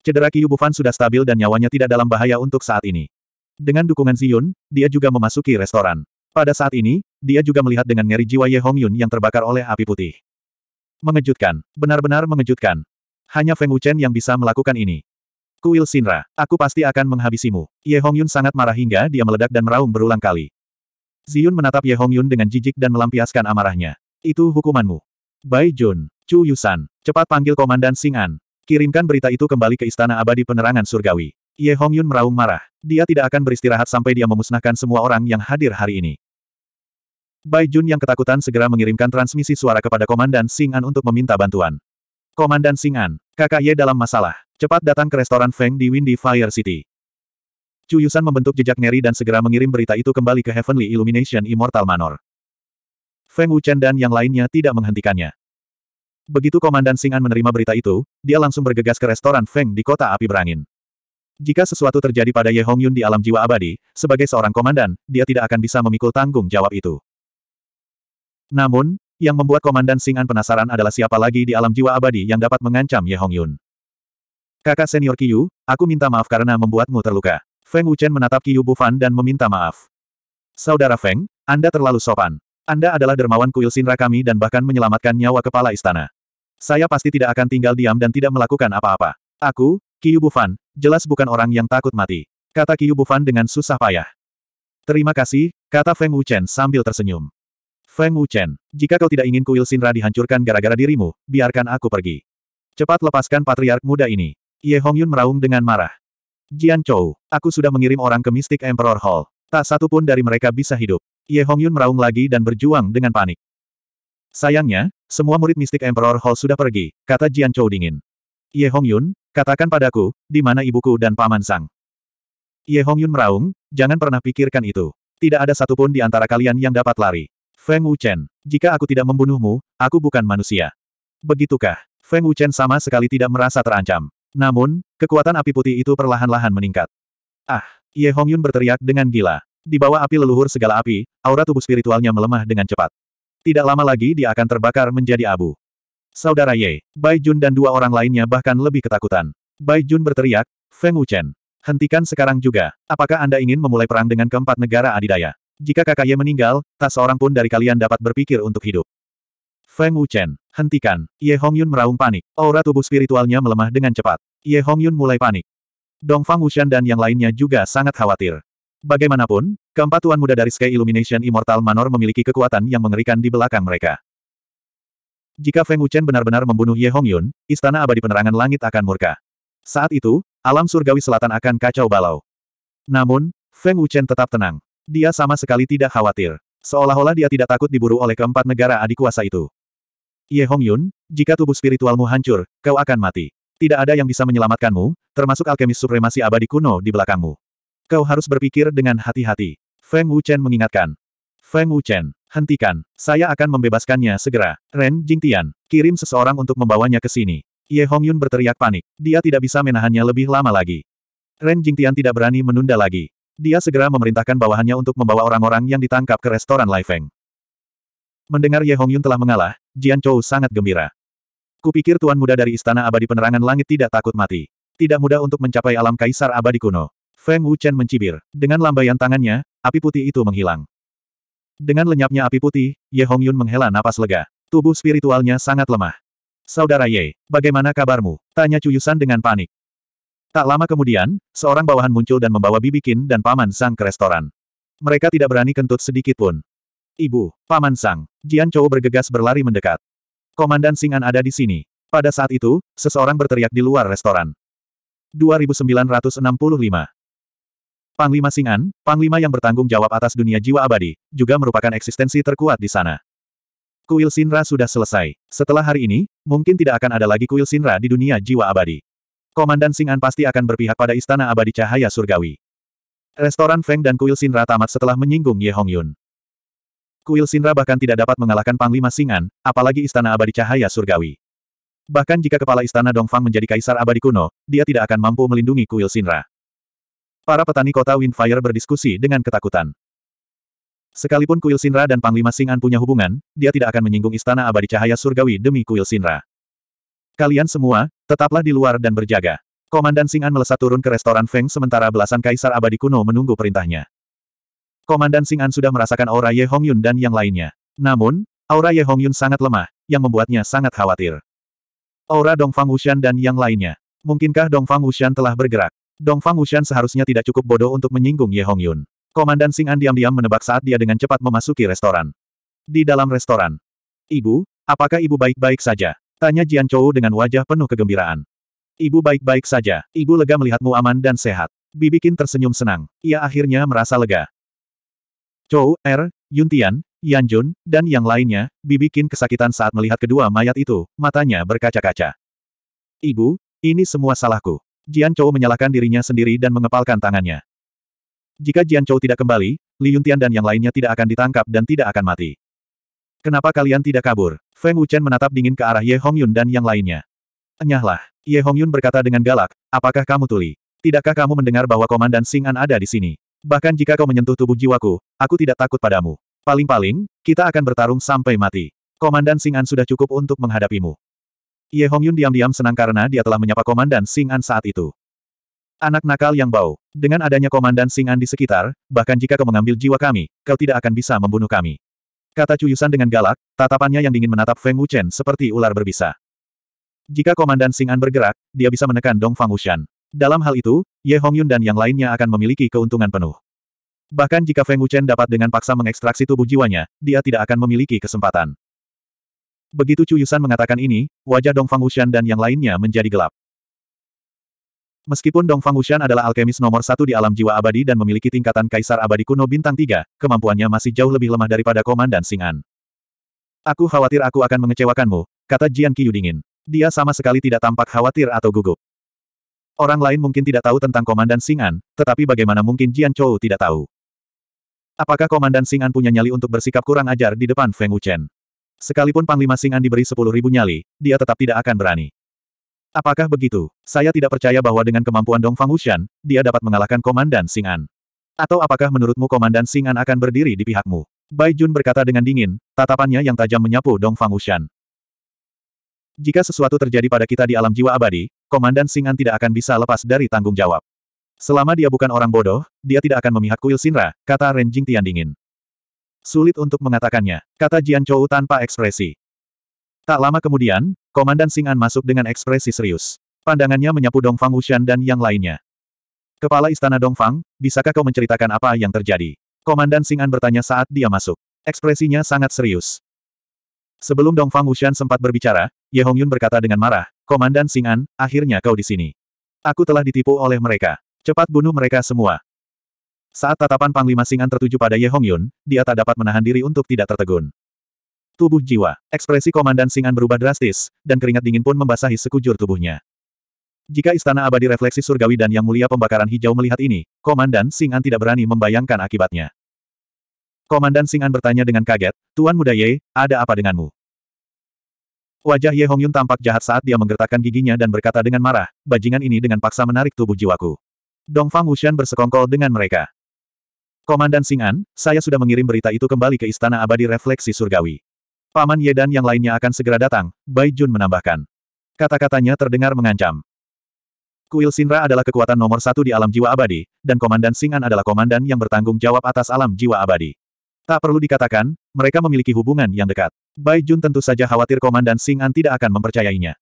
Cedera Qiu Bufan sudah stabil dan nyawanya tidak dalam bahaya untuk saat ini. Dengan dukungan Ziyun, dia juga memasuki restoran. Pada saat ini, dia juga melihat dengan ngeri jiwa Ye Hong Yun yang terbakar oleh api putih. Mengejutkan. Benar-benar mengejutkan. Hanya Feng Wuchen yang bisa melakukan ini. Kuil Sinra, aku pasti akan menghabisimu. Ye Hong Yun sangat marah hingga dia meledak dan meraung berulang kali. Ziyun menatap Ye Hong Yun dengan jijik dan melampiaskan amarahnya. Itu hukumanmu. Bai Jun, Chu Yusan, cepat panggil Komandan Sing An. Kirimkan berita itu kembali ke Istana Abadi Penerangan Surgawi. Ye Hong Yun meraung marah. Dia tidak akan beristirahat sampai dia memusnahkan semua orang yang hadir hari ini. Bai Jun yang ketakutan segera mengirimkan transmisi suara kepada Komandan Sing An untuk meminta bantuan. Komandan Sing An, kakak Ye dalam masalah. Cepat datang ke restoran Feng di Windy Fire City. Chu Yusan membentuk jejak ngeri dan segera mengirim berita itu kembali ke Heavenly Illumination Immortal Manor. Feng Wuchen dan yang lainnya tidak menghentikannya. Begitu Komandan Sing An menerima berita itu, dia langsung bergegas ke restoran Feng di kota api berangin. Jika sesuatu terjadi pada Ye Hong Yun di alam jiwa abadi, sebagai seorang komandan, dia tidak akan bisa memikul tanggung jawab itu. Namun, yang membuat Komandan Sing An penasaran adalah siapa lagi di alam jiwa abadi yang dapat mengancam Ye Hong Yun. Kakak senior Qiyu, aku minta maaf karena membuatmu terluka. Feng Wuchen menatap Qiyu Bufan dan meminta maaf. Saudara Feng, Anda terlalu sopan. Anda adalah dermawan kuil Sinra kami dan bahkan menyelamatkan nyawa kepala istana. Saya pasti tidak akan tinggal diam dan tidak melakukan apa-apa. Aku, Qiyu Bufan, jelas bukan orang yang takut mati. Kata Qiyu Bufan dengan susah payah. Terima kasih, kata Feng Wuchen sambil tersenyum. Feng Wuchen, jika kau tidak ingin kuil Sinra dihancurkan gara-gara dirimu, biarkan aku pergi. Cepat lepaskan patriark muda ini. Ye Hongyun meraung dengan marah. Jian Chou, aku sudah mengirim orang ke Mystic Emperor Hall. Tak satu pun dari mereka bisa hidup. Ye Hongyun meraung lagi dan berjuang dengan panik. Sayangnya, semua murid Mystic Emperor Hall sudah pergi, kata Jian Chou dingin. Ye Hongyun, katakan padaku, di mana ibuku dan Paman Sang? Ye Hongyun meraung, jangan pernah pikirkan itu. Tidak ada satupun di antara kalian yang dapat lari. Feng Wuchen, jika aku tidak membunuhmu, aku bukan manusia. Begitukah? Feng Wuchen sama sekali tidak merasa terancam. Namun, kekuatan api putih itu perlahan-lahan meningkat. Ah! Ye Hongyun berteriak dengan gila. Di bawah api leluhur segala api, aura tubuh spiritualnya melemah dengan cepat. Tidak lama lagi dia akan terbakar menjadi abu. Saudara Ye, Bai Jun dan dua orang lainnya bahkan lebih ketakutan. Bai Jun berteriak, Feng Wuchen. Hentikan sekarang juga. Apakah Anda ingin memulai perang dengan keempat negara adidaya? Jika kakak Ye meninggal, tak seorang pun dari kalian dapat berpikir untuk hidup. Feng Wuchen, hentikan. Ye Hongyun meraung panik. Aura tubuh spiritualnya melemah dengan cepat. Ye Hongyun mulai panik. Dong Fang Wuxian dan yang lainnya juga sangat khawatir. Bagaimanapun, keempat tuan muda dari Sky Illumination Immortal Manor memiliki kekuatan yang mengerikan di belakang mereka. Jika Feng Wuchen benar-benar membunuh Ye Hongyun, Istana Abadi Penerangan Langit akan murka. Saat itu, alam surgawi selatan akan kacau balau. Namun, Feng Wuchen tetap tenang. Dia sama sekali tidak khawatir. Seolah-olah dia tidak takut diburu oleh keempat negara adik kuasa itu. Ye Hongyun, jika tubuh spiritualmu hancur, kau akan mati. Tidak ada yang bisa menyelamatkanmu, termasuk alkemis supremasi abadi kuno di belakangmu. Kau harus berpikir dengan hati-hati. Feng Wuchen mengingatkan. Feng Wuchen, hentikan. Saya akan membebaskannya segera. Ren Jingtian, kirim seseorang untuk membawanya ke sini. Ye Hongyun berteriak panik. Dia tidak bisa menahannya lebih lama lagi. Ren Jingtian tidak berani menunda lagi. Dia segera memerintahkan bawahannya untuk membawa orang-orang yang ditangkap ke restoran Lai Feng. Mendengar Ye Hongyun telah mengalah, Jian Chou sangat gembira. Kupikir Tuan Muda dari Istana Abadi Penerangan Langit tidak takut mati. Tidak mudah untuk mencapai alam Kaisar Abadi kuno. Feng Wuchen mencibir. Dengan lambaian tangannya, api putih itu menghilang. Dengan lenyapnya api putih, Ye Hongyun menghela napas lega. Tubuh spiritualnya sangat lemah. Saudara Ye, bagaimana kabarmu? Tanya Cuyusan dengan panik. Tak lama kemudian, seorang bawahan muncul dan membawa Bibikin dan Paman Sang ke restoran. Mereka tidak berani kentut sedikit pun. Ibu, Paman Sang, Jian Chou bergegas berlari mendekat. Komandan Singan ada di sini. Pada saat itu, seseorang berteriak di luar restoran. 2965 Panglima Singan, Panglima yang bertanggung jawab atas dunia jiwa abadi, juga merupakan eksistensi terkuat di sana. Kuil Sinra sudah selesai. Setelah hari ini, mungkin tidak akan ada lagi kuil Sinra di dunia jiwa abadi. Komandan Singan pasti akan berpihak pada Istana Abadi Cahaya Surgawi. Restoran Feng dan kuil Sinra tamat setelah menyinggung Ye Hongyun. Kuil Sinra bahkan tidak dapat mengalahkan Panglima Singan, apalagi Istana Abadi Cahaya Surgawi. Bahkan jika kepala Istana Dongfang menjadi Kaisar Abadi kuno, dia tidak akan mampu melindungi kuil Sinra. Para petani kota Windfire berdiskusi dengan ketakutan. Sekalipun kuil Sinra dan Panglima Singan punya hubungan, dia tidak akan menyinggung Istana Abadi Cahaya Surgawi demi kuil Sinra. Kalian semua, tetaplah di luar dan berjaga. Komandan Singan melesat turun ke restoran Feng sementara belasan kaisar abadi kuno menunggu perintahnya. Komandan Sing An sudah merasakan aura Ye Hongyun dan yang lainnya. Namun, aura Ye Hongyun sangat lemah, yang membuatnya sangat khawatir. Aura Dongfang Wuxian dan yang lainnya. Mungkinkah Dongfang Wuxian telah bergerak? Dongfang Wuxian seharusnya tidak cukup bodoh untuk menyinggung Ye Hongyun. Komandan Sing An diam-diam menebak saat dia dengan cepat memasuki restoran. Di dalam restoran. Ibu, apakah ibu baik-baik saja? Tanya Jian Chou dengan wajah penuh kegembiraan. Ibu baik-baik saja. Ibu lega melihatmu aman dan sehat. Bibikin tersenyum senang. Ia akhirnya merasa lega. Chou, Er, Yuntian, Yanjun, dan yang lainnya, bibikin kesakitan saat melihat kedua mayat itu, matanya berkaca-kaca. Ibu, ini semua salahku. Jian Chou menyalahkan dirinya sendiri dan mengepalkan tangannya. Jika Jian Chou tidak kembali, Li Yuntian dan yang lainnya tidak akan ditangkap dan tidak akan mati. Kenapa kalian tidak kabur? Feng Wuchen menatap dingin ke arah Ye Hongyun dan yang lainnya. Enyahlah. Ye Hongyun berkata dengan galak, apakah kamu tuli? Tidakkah kamu mendengar bahwa Komandan Sing An ada di sini? Bahkan jika kau menyentuh tubuh jiwaku, aku tidak takut padamu. Paling-paling, kita akan bertarung sampai mati. Komandan Sing An sudah cukup untuk menghadapimu. Ye Hongyun diam-diam senang karena dia telah menyapa Komandan Sing An saat itu. Anak nakal yang bau. Dengan adanya Komandan Sing An di sekitar, bahkan jika kau mengambil jiwa kami, kau tidak akan bisa membunuh kami. Kata Cuyusan dengan galak, tatapannya yang dingin menatap Feng Wuchen seperti ular berbisa. Jika Komandan Sing An bergerak, dia bisa menekan Dong Fang Wuxian. Dalam hal itu, Ye Hongyun dan yang lainnya akan memiliki keuntungan penuh. Bahkan jika Feng Wuchen dapat dengan paksa mengekstraksi tubuh jiwanya, dia tidak akan memiliki kesempatan. Begitu Chu Yusan mengatakan ini, wajah Dong Fang Wuxian dan yang lainnya menjadi gelap. Meskipun Dong Fang Wuxian adalah alkemis nomor satu di alam jiwa abadi dan memiliki tingkatan kaisar abadi kuno bintang tiga, kemampuannya masih jauh lebih lemah daripada Komandan Sing An. Aku khawatir aku akan mengecewakanmu, kata Jian Qiyu dingin. Dia sama sekali tidak tampak khawatir atau gugup. Orang lain mungkin tidak tahu tentang Komandan Sing An, tetapi bagaimana mungkin Jian Chou tidak tahu? Apakah Komandan Sing An punya nyali untuk bersikap kurang ajar di depan Feng Wuchen? Sekalipun Panglima Sing An diberi sepuluh ribu nyali, dia tetap tidak akan berani. Apakah begitu? Saya tidak percaya bahwa dengan kemampuan Dong Fang Wuxian, dia dapat mengalahkan Komandan Sing An. Atau apakah menurutmu Komandan Sing An akan berdiri di pihakmu? Bai Jun berkata dengan dingin, tatapannya yang tajam menyapu Dong Fang Wuxian. Jika sesuatu terjadi pada kita di alam jiwa abadi, Komandan Sing An tidak akan bisa lepas dari tanggung jawab. Selama dia bukan orang bodoh, dia tidak akan memihak kuil Sinra, kata Ren Jing Tian dingin. Sulit untuk mengatakannya, kata Jian Chou tanpa ekspresi. Tak lama kemudian, Komandan Sing An masuk dengan ekspresi serius. Pandangannya menyapu Dong Fang Wuxian dan yang lainnya. Kepala Istana Dong Fang, bisakah kau menceritakan apa yang terjadi? Komandan Sing An bertanya saat dia masuk. Ekspresinya sangat serius. Sebelum Dong Fang Wuxian sempat berbicara, Ye Hongyun berkata dengan marah, Komandan Sing An, akhirnya kau di sini. Aku telah ditipu oleh mereka. Cepat bunuh mereka semua. Saat tatapan Panglima Sing An tertuju pada Ye Hongyun, dia tak dapat menahan diri untuk tidak tertegun. Tubuh jiwa. Ekspresi Komandan Singan berubah drastis, dan keringat dingin pun membasahi sekujur tubuhnya. Jika Istana Abadi Refleksi Surgawi dan Yang Mulia Pembakaran Hijau melihat ini, Komandan Singan tidak berani membayangkan akibatnya. Komandan Singan bertanya dengan kaget, Tuan Muda Ye, ada apa denganmu? Wajah Ye Hongyun tampak jahat saat dia menggertakkan giginya dan berkata dengan marah, bajingan ini dengan paksa menarik tubuh jiwaku. Dong Fang Wuxian bersekongkol dengan mereka. Komandan Singan, saya sudah mengirim berita itu kembali ke Istana Abadi Refleksi Surgawi. Paman Ye dan yang lainnya akan segera datang, Bai Jun menambahkan. Kata-katanya terdengar mengancam. Kuil Sinra adalah kekuatan nomor satu di alam jiwa abadi, dan Komandan Singan adalah komandan yang bertanggung jawab atas alam jiwa abadi. Tak perlu dikatakan, mereka memiliki hubungan yang dekat. Bai Jun tentu saja khawatir Komandan Singan tidak akan mempercayainya.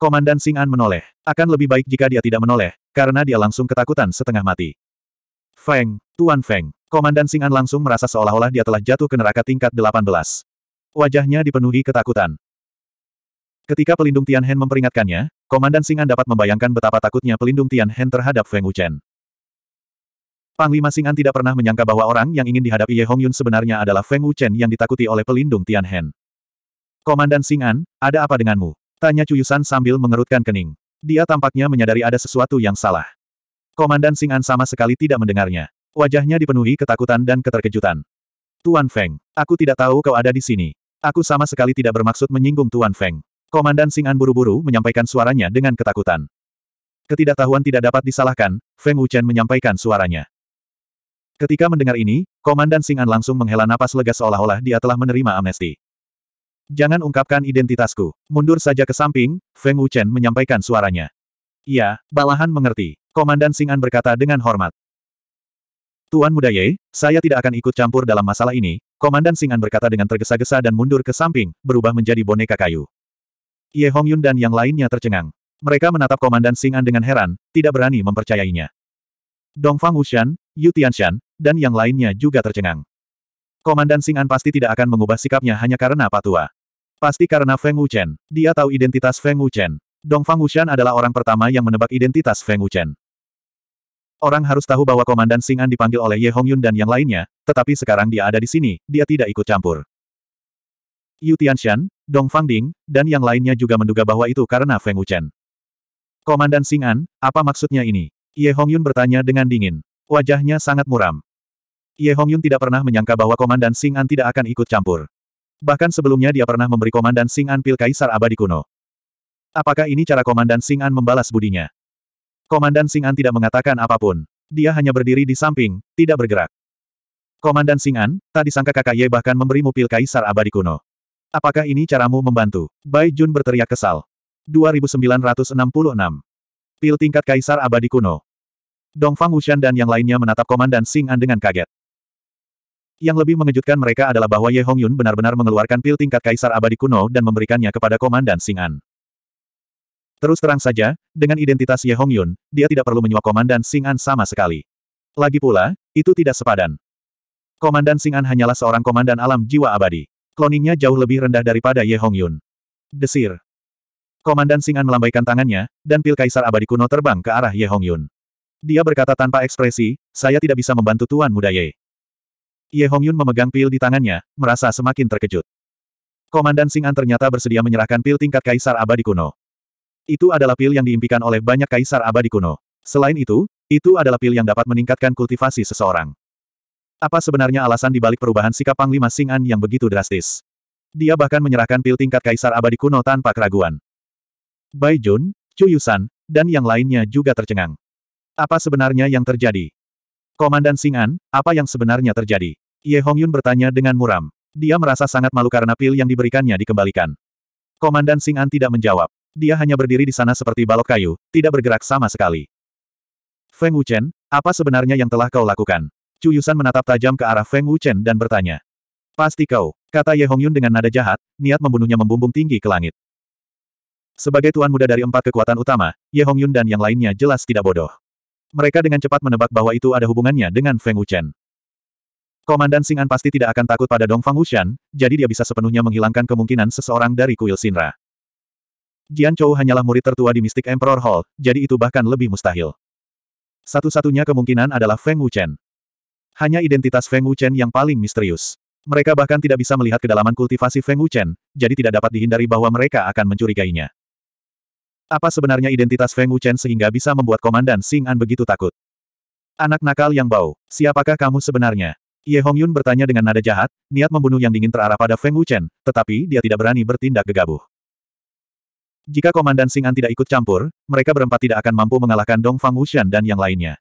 Komandan Singan menoleh. Akan lebih baik jika dia tidak menoleh, karena dia langsung ketakutan setengah mati. Feng, Tuan Feng. Komandan Singan langsung merasa seolah-olah dia telah jatuh ke neraka tingkat 18. Wajahnya dipenuhi ketakutan. Ketika pelindung Tian Hen memperingatkannya, Komandan Singan dapat membayangkan betapa takutnya pelindung Tian Hen terhadap Feng Wuchen. Panglima Singan tidak pernah menyangka bahwa orang yang ingin dihadapi Ye Hongyun sebenarnya adalah Feng Wuchen yang ditakuti oleh pelindung Tian Hen. Komandan Singan, ada apa denganmu? Tanya Cuyusan sambil mengerutkan kening. Dia tampaknya menyadari ada sesuatu yang salah. Komandan Singan sama sekali tidak mendengarnya. Wajahnya dipenuhi ketakutan dan keterkejutan. Tuan Feng, aku tidak tahu kau ada di sini. Aku sama sekali tidak bermaksud menyinggung Tuan Feng. Komandan Singan buru-buru menyampaikan suaranya dengan ketakutan. Ketidaktahuan tidak dapat disalahkan, Feng Wuchen menyampaikan suaranya. Ketika mendengar ini, Komandan Singan langsung menghela napas lega seolah-olah dia telah menerima amnesti. Jangan ungkapkan identitasku. Mundur saja ke samping, Feng Wuchen menyampaikan suaranya. Iya, Balahan mengerti. Komandan Singan berkata dengan hormat. Tuan Muda Ye, saya tidak akan ikut campur dalam masalah ini, Komandan Singan berkata dengan tergesa-gesa dan mundur ke samping, berubah menjadi boneka kayu. Ye Hongyun dan yang lainnya tercengang. Mereka menatap Komandan Singan dengan heran, tidak berani mempercayainya. Dong Fang Wuxian, Yu Tianshan, dan yang lainnya juga tercengang. Komandan Singan pasti tidak akan mengubah sikapnya hanya karena patua. Pasti karena Feng Wuchen. Dia tahu identitas Feng Wuchen. Dong Fang Wuxian adalah orang pertama yang menebak identitas Feng Wuchen. Orang harus tahu bahwa Komandan Sing An dipanggil oleh Ye Hongyun dan yang lainnya, tetapi sekarang dia ada di sini, dia tidak ikut campur. Yu Tianshan, Dong Fang Ding, dan yang lainnya juga menduga bahwa itu karena Feng Wuchen. Komandan Sing An, apa maksudnya ini? Ye Hongyun bertanya dengan dingin. Wajahnya sangat muram. Ye Hongyun tidak pernah menyangka bahwa Komandan Sing An tidak akan ikut campur. Bahkan sebelumnya dia pernah memberi Komandan Sing An pil Kaisar Abadi kuno. Apakah ini cara Komandan Sing An membalas budinya? Komandan Singan tidak mengatakan apa pun. Dia hanya berdiri di samping, tidak bergerak. Komandan Singan, tak disangka kakak Ye bahkan memberimu pil kaisar abadi kuno. Apakah ini caramu membantu? Bai Jun berteriak kesal. 2966. Pil tingkat kaisar abadi kuno. Dong Fang Wuxian dan yang lainnya menatap Komandan Singan dengan kaget. Yang lebih mengejutkan mereka adalah bahwa Ye Hongyun benar-benar mengeluarkan pil tingkat kaisar abadi kuno dan memberikannya kepada Komandan Singan. Terus terang saja, dengan identitas Ye Hongyun, dia tidak perlu menyuap Komandan Sing An sama sekali. Lagi pula, itu tidak sepadan. Komandan Sing An hanyalah seorang komandan alam jiwa abadi. Kloningnya jauh lebih rendah daripada Ye Hong Yun. Desir. Komandan Sing An melambaikan tangannya, dan pil kaisar abadi kuno terbang ke arah Ye Hong Yun. Dia berkata tanpa ekspresi, saya tidak bisa membantu Tuan Muda Ye. Ye Hong Yun memegang pil di tangannya, merasa semakin terkejut. Komandan Sing An ternyata bersedia menyerahkan pil tingkat kaisar abadi kuno. Itu adalah pil yang diimpikan oleh banyak kaisar abadi kuno. Selain itu, itu adalah pil yang dapat meningkatkan kultivasi seseorang. Apa sebenarnya alasan dibalik perubahan sikap Panglima Sing'an yang begitu drastis? Dia bahkan menyerahkan pil tingkat kaisar abadi kuno tanpa keraguan. Bai Jun, Chu Yusan, dan yang lainnya juga tercengang. Apa sebenarnya yang terjadi? Komandan Sing'an, apa yang sebenarnya terjadi? Ye Hongyun bertanya dengan muram. Dia merasa sangat malu karena pil yang diberikannya dikembalikan. Komandan Sing'an tidak menjawab. Dia hanya berdiri di sana seperti balok kayu, tidak bergerak sama sekali. Feng Wuchen, apa sebenarnya yang telah kau lakukan? Chu Yusan menatap tajam ke arah Feng Wuchen dan bertanya. Pasti kau, kata Ye Hongyun dengan nada jahat, niat membunuhnya membumbung tinggi ke langit. Sebagai tuan muda dari empat kekuatan utama, Ye Hongyun dan yang lainnya jelas tidak bodoh. Mereka dengan cepat menebak bahwa itu ada hubungannya dengan Feng Wuchen. Komandan Sing'an pasti tidak akan takut pada Dong Fang Wushan, jadi dia bisa sepenuhnya menghilangkan kemungkinan seseorang dari kuil Sinra. Jian Chou hanyalah murid tertua di Mystic Emperor Hall, jadi itu bahkan lebih mustahil. Satu-satunya kemungkinan adalah Feng Wuchen. Hanya identitas Feng Wuchen yang paling misterius. Mereka bahkan tidak bisa melihat kedalaman kultivasi Feng Wuchen, jadi tidak dapat dihindari bahwa mereka akan mencurigainya. Apa sebenarnya identitas Feng Wuchen sehingga bisa membuat Komandan Sing An begitu takut? Anak nakal yang bau, siapakah kamu sebenarnya? Ye Hongyun bertanya dengan nada jahat, niat membunuh yang dingin terarah pada Feng Wuchen, tetapi dia tidak berani bertindak gegabah. Jika Komandan Sing An tidak ikut campur, mereka berempat tidak akan mampu mengalahkan Dong Fang Wuxian dan yang lainnya.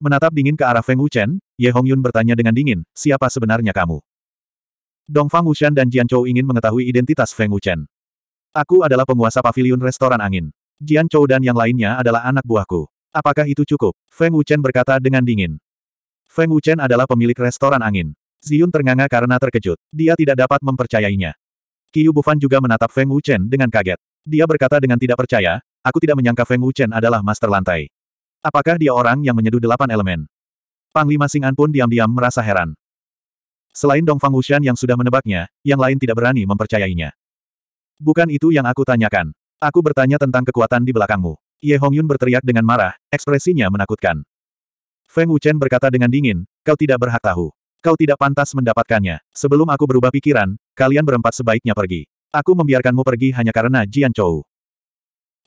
Menatap dingin ke arah Feng Wuchen, Ye Hongyun bertanya dengan dingin, siapa sebenarnya kamu? Dong Fang Wuxian dan Jian Chou ingin mengetahui identitas Feng Wuchen. Aku adalah penguasa pavilion restoran angin. Jian Chou dan yang lainnya adalah anak buahku. Apakah itu cukup? Feng Wuchen berkata dengan dingin. Feng Wuchen adalah pemilik restoran angin. Ziyun ternganga karena terkejut. Dia tidak dapat mempercayainya. Qiu Bufan juga menatap Feng Wuchen dengan kaget. Dia berkata dengan tidak percaya, aku tidak menyangka Feng Wuchen adalah master lantai. Apakah dia orang yang menyeduh delapan elemen? Panglima Sing'an pun diam-diam merasa heran. Selain Dong Fang Wuxian yang sudah menebaknya, yang lain tidak berani mempercayainya. Bukan itu yang aku tanyakan. Aku bertanya tentang kekuatan di belakangmu. Ye Hongyun berteriak dengan marah, ekspresinya menakutkan. Feng Wuchen berkata dengan dingin, kau tidak berhak tahu. Kau tidak pantas mendapatkannya. Sebelum aku berubah pikiran, kalian berempat sebaiknya pergi. Aku membiarkanmu pergi hanya karena Jian Chou.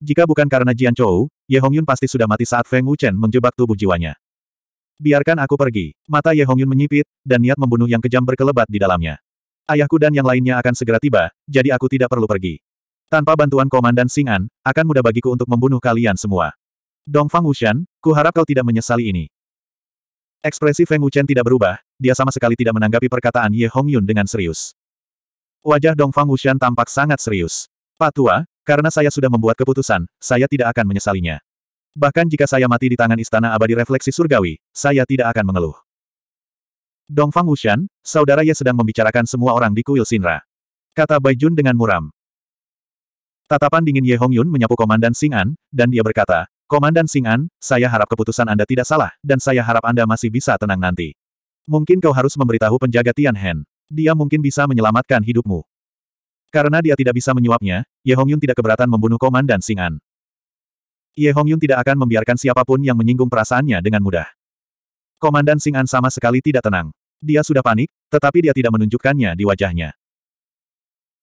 Jika bukan karena Jian Chou, Ye Hongyun pasti sudah mati saat Feng Wuchen menjebak tubuh jiwanya. Biarkan aku pergi. Mata Ye Hongyun menyipit, dan niat membunuh yang kejam berkelebat di dalamnya. Ayahku dan yang lainnya akan segera tiba, jadi aku tidak perlu pergi. Tanpa bantuan Komandan Sing'an, akan mudah bagiku untuk membunuh kalian semua. Dong Fang Wushan, kuharap kau tidak menyesali ini. Ekspresi Feng Wuchen tidak berubah, dia sama sekali tidak menanggapi perkataan Ye Hongyun dengan serius. Wajah Dong Fang Wuxian tampak sangat serius. Pak Tua, karena saya sudah membuat keputusan, saya tidak akan menyesalinya. Bahkan jika saya mati di tangan Istana Abadi Refleksi Surgawi, saya tidak akan mengeluh. Dong Fang Wuxian, saudara Ye sedang membicarakan semua orang di kuil Sinra. Kata Bai Jun dengan muram. Tatapan dingin Ye Hongyun menyapu Komandan Sing'an, dan dia berkata, Komandan Sing'an, saya harap keputusan Anda tidak salah, dan saya harap Anda masih bisa tenang nanti. Mungkin kau harus memberitahu penjaga Tian Hen. Dia mungkin bisa menyelamatkan hidupmu. Karena dia tidak bisa menyuapnya, Ye Hongyun tidak keberatan membunuh Komandan Sing'an. Ye Hongyun tidak akan membiarkan siapa pun yang menyinggung perasaannya dengan mudah. Komandan Sing'an sama sekali tidak tenang. Dia sudah panik, tetapi dia tidak menunjukkannya di wajahnya.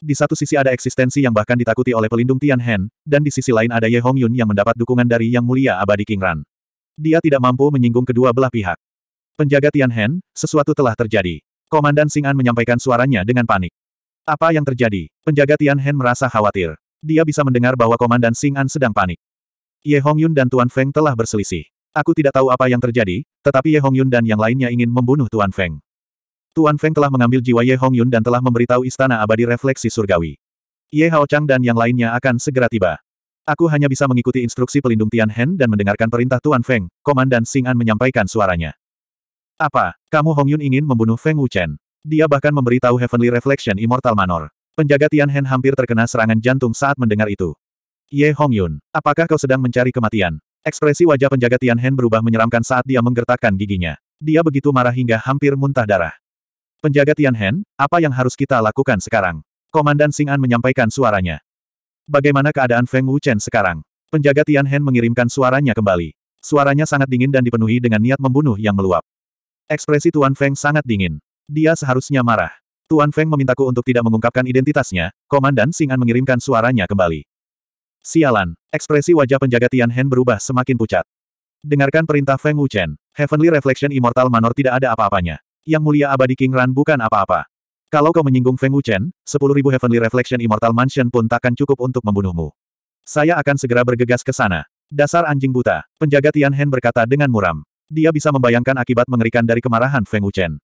Di satu sisi ada eksistensi yang bahkan ditakuti oleh pelindung Tian Hen, dan di sisi lain ada Ye Hongyun yang mendapat dukungan dari Yang Mulia Abadi King Ran. Dia tidak mampu menyinggung kedua belah pihak. Penjaga Tian Hen, sesuatu telah terjadi. Komandan Sing'an menyampaikan suaranya dengan panik. Apa yang terjadi? Penjaga Tian Hen merasa khawatir. Dia bisa mendengar bahwa Komandan Sing'an sedang panik. Ye Hongyun dan Tuan Feng telah berselisih. Aku tidak tahu apa yang terjadi, tetapi Ye Hongyun dan yang lainnya ingin membunuh Tuan Feng. Tuan Feng telah mengambil jiwa Ye Hongyun dan telah memberitahu Istana Abadi Refleksi Surgawi. Ye Hao Chang dan yang lainnya akan segera tiba. Aku hanya bisa mengikuti instruksi pelindung Tian Hen dan mendengarkan perintah Tuan Feng, Komandan Sing An menyampaikan suaranya. Apa, kamu Hong Yun ingin membunuh Feng Wuchen? Dia bahkan memberitahu Heavenly Reflection Immortal Manor. Penjaga Tian Hen hampir terkena serangan jantung saat mendengar itu. Ye Hong Yun, apakah kau sedang mencari kematian? Ekspresi wajah penjaga Tian Hen berubah menyeramkan saat dia menggertakkan giginya. Dia begitu marah hingga hampir muntah darah. Penjaga Tianhen, apa yang harus kita lakukan sekarang? Komandan Xing An menyampaikan suaranya. Bagaimana keadaan Feng Wuchen sekarang? Penjaga Tianhen mengirimkan suaranya kembali. Suaranya sangat dingin dan dipenuhi dengan niat membunuh yang meluap. Ekspresi Tuan Feng sangat dingin. Dia seharusnya marah. Tuan Feng memintaku untuk tidak mengungkapkan identitasnya, Komandan Xing An mengirimkan suaranya kembali. Sialan, ekspresi wajah penjaga Tianhen berubah semakin pucat. Dengarkan perintah Feng Wuchen. Heavenly Reflection Immortal Manor tidak ada apa-apanya. Yang mulia abadi King Ran bukan apa-apa. Kalau kau menyinggung Feng Wuchen, 10.000 Heavenly Reflection Immortal Mansion pun takkan cukup untuk membunuhmu. Saya akan segera bergegas ke sana. Dasar anjing buta, penjaga Tianhen berkata dengan muram. Dia bisa membayangkan akibat mengerikan dari kemarahan Feng Wuchen.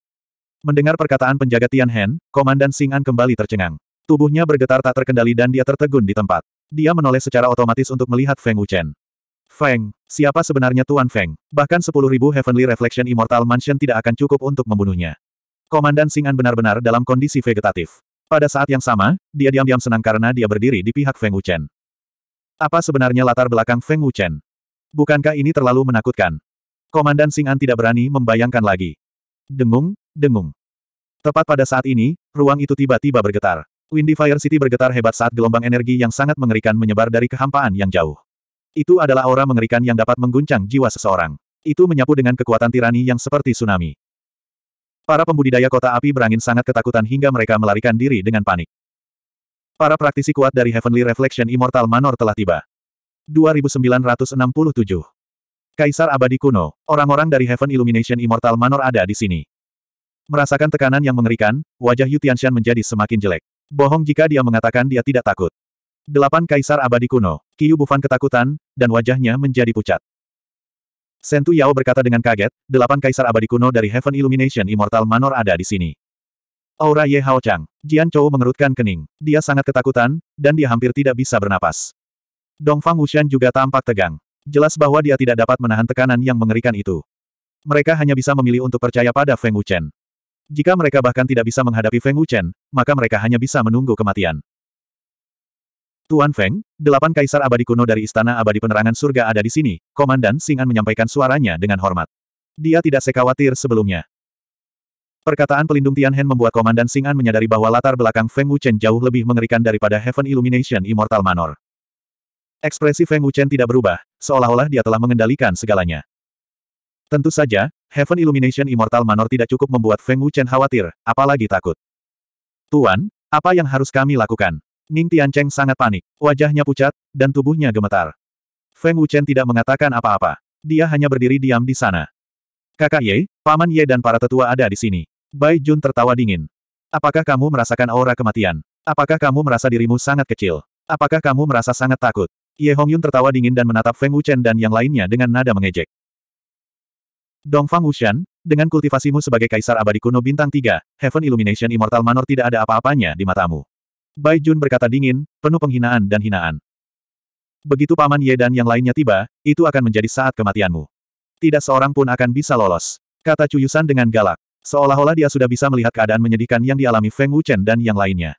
Mendengar perkataan penjaga Tianhen, Komandan Xing An kembali tercengang. Tubuhnya bergetar tak terkendali dan dia tertegun di tempat. Dia menoleh secara otomatis untuk melihat Feng Wuchen. Feng, siapa sebenarnya Tuan Feng? Bahkan 10.000 Heavenly Reflection Immortal Mansion tidak akan cukup untuk membunuhnya. Komandan Singan benar-benar dalam kondisi vegetatif. Pada saat yang sama, dia diam-diam senang karena dia berdiri di pihak Feng Wuchen. Apa sebenarnya latar belakang Feng Wuchen? Bukankah ini terlalu menakutkan? Komandan Singan tidak berani membayangkan lagi. Dengung, dengung. Tepat pada saat ini, ruang itu tiba-tiba bergetar. Windy Fire City bergetar hebat saat gelombang energi yang sangat mengerikan menyebar dari kehampaan yang jauh. Itu adalah aura mengerikan yang dapat mengguncang jiwa seseorang. Itu menyapu dengan kekuatan tirani yang seperti tsunami. Para pembudidaya kota api berangin sangat ketakutan hingga mereka melarikan diri dengan panik. Para praktisi kuat dari Heavenly Reflection Immortal Manor telah tiba. 2967 Kaisar Abadi Kuno, orang-orang dari Heaven Illumination Immortal Manor ada di sini. Merasakan tekanan yang mengerikan, wajah Yu Tianshan menjadi semakin jelek. Bohong jika dia mengatakan dia tidak takut. Delapan Kaisar Abadi Kuno, Qiu Bufan ketakutan, dan wajahnya menjadi pucat. Sentu Yao berkata dengan kaget, delapan Kaisar Abadi Kuno dari Heaven Illumination Immortal Manor ada di sini. Aura Ye Hao Chang, Jian Chou mengerutkan kening. Dia sangat ketakutan, dan dia hampir tidak bisa bernapas. Dongfang Wuxian juga tampak tegang. Jelas bahwa dia tidak dapat menahan tekanan yang mengerikan itu. Mereka hanya bisa memilih untuk percaya pada Feng Wuchen. Jika mereka bahkan tidak bisa menghadapi Feng Wuchen, maka mereka hanya bisa menunggu kematian. Tuan Feng, delapan kaisar abadi kuno dari Istana Abadi Penerangan Surga ada di sini, Komandan Singan menyampaikan suaranya dengan hormat. Dia tidak sekhawatir sebelumnya. Perkataan pelindung Tianhen membuat Komandan Singan menyadari bahwa latar belakang Feng Wuchen jauh lebih mengerikan daripada Heaven Illumination Immortal Manor. Ekspresi Feng Wuchen tidak berubah, seolah-olah dia telah mengendalikan segalanya. Tentu saja, Heaven Illumination Immortal Manor tidak cukup membuat Feng Wuchen khawatir, apalagi takut. Tuan, apa yang harus kami lakukan? Ning Tiancheng sangat panik. Wajahnya pucat, dan tubuhnya gemetar. Feng Wuchen tidak mengatakan apa-apa. Dia hanya berdiri diam di sana. Kakak Ye, Paman Ye dan para tetua ada di sini. Bai Jun tertawa dingin. Apakah kamu merasakan aura kematian? Apakah kamu merasa dirimu sangat kecil? Apakah kamu merasa sangat takut? Ye Hongyun tertawa dingin dan menatap Feng Wuchen dan yang lainnya dengan nada mengejek. Dongfang Wuxian, dengan kultivasimu sebagai Kaisar Abadi Kuno Bintang 3, Heaven Illumination Immortal Manor tidak ada apa-apanya di matamu. Bai Jun berkata dingin, penuh penghinaan dan hinaan. Begitu Paman Ye dan yang lainnya tiba, itu akan menjadi saat kematianmu. Tidak seorang pun akan bisa lolos. Kata Cuyusan dengan galak. Seolah-olah dia sudah bisa melihat keadaan menyedihkan yang dialami Feng Wuchen dan yang lainnya.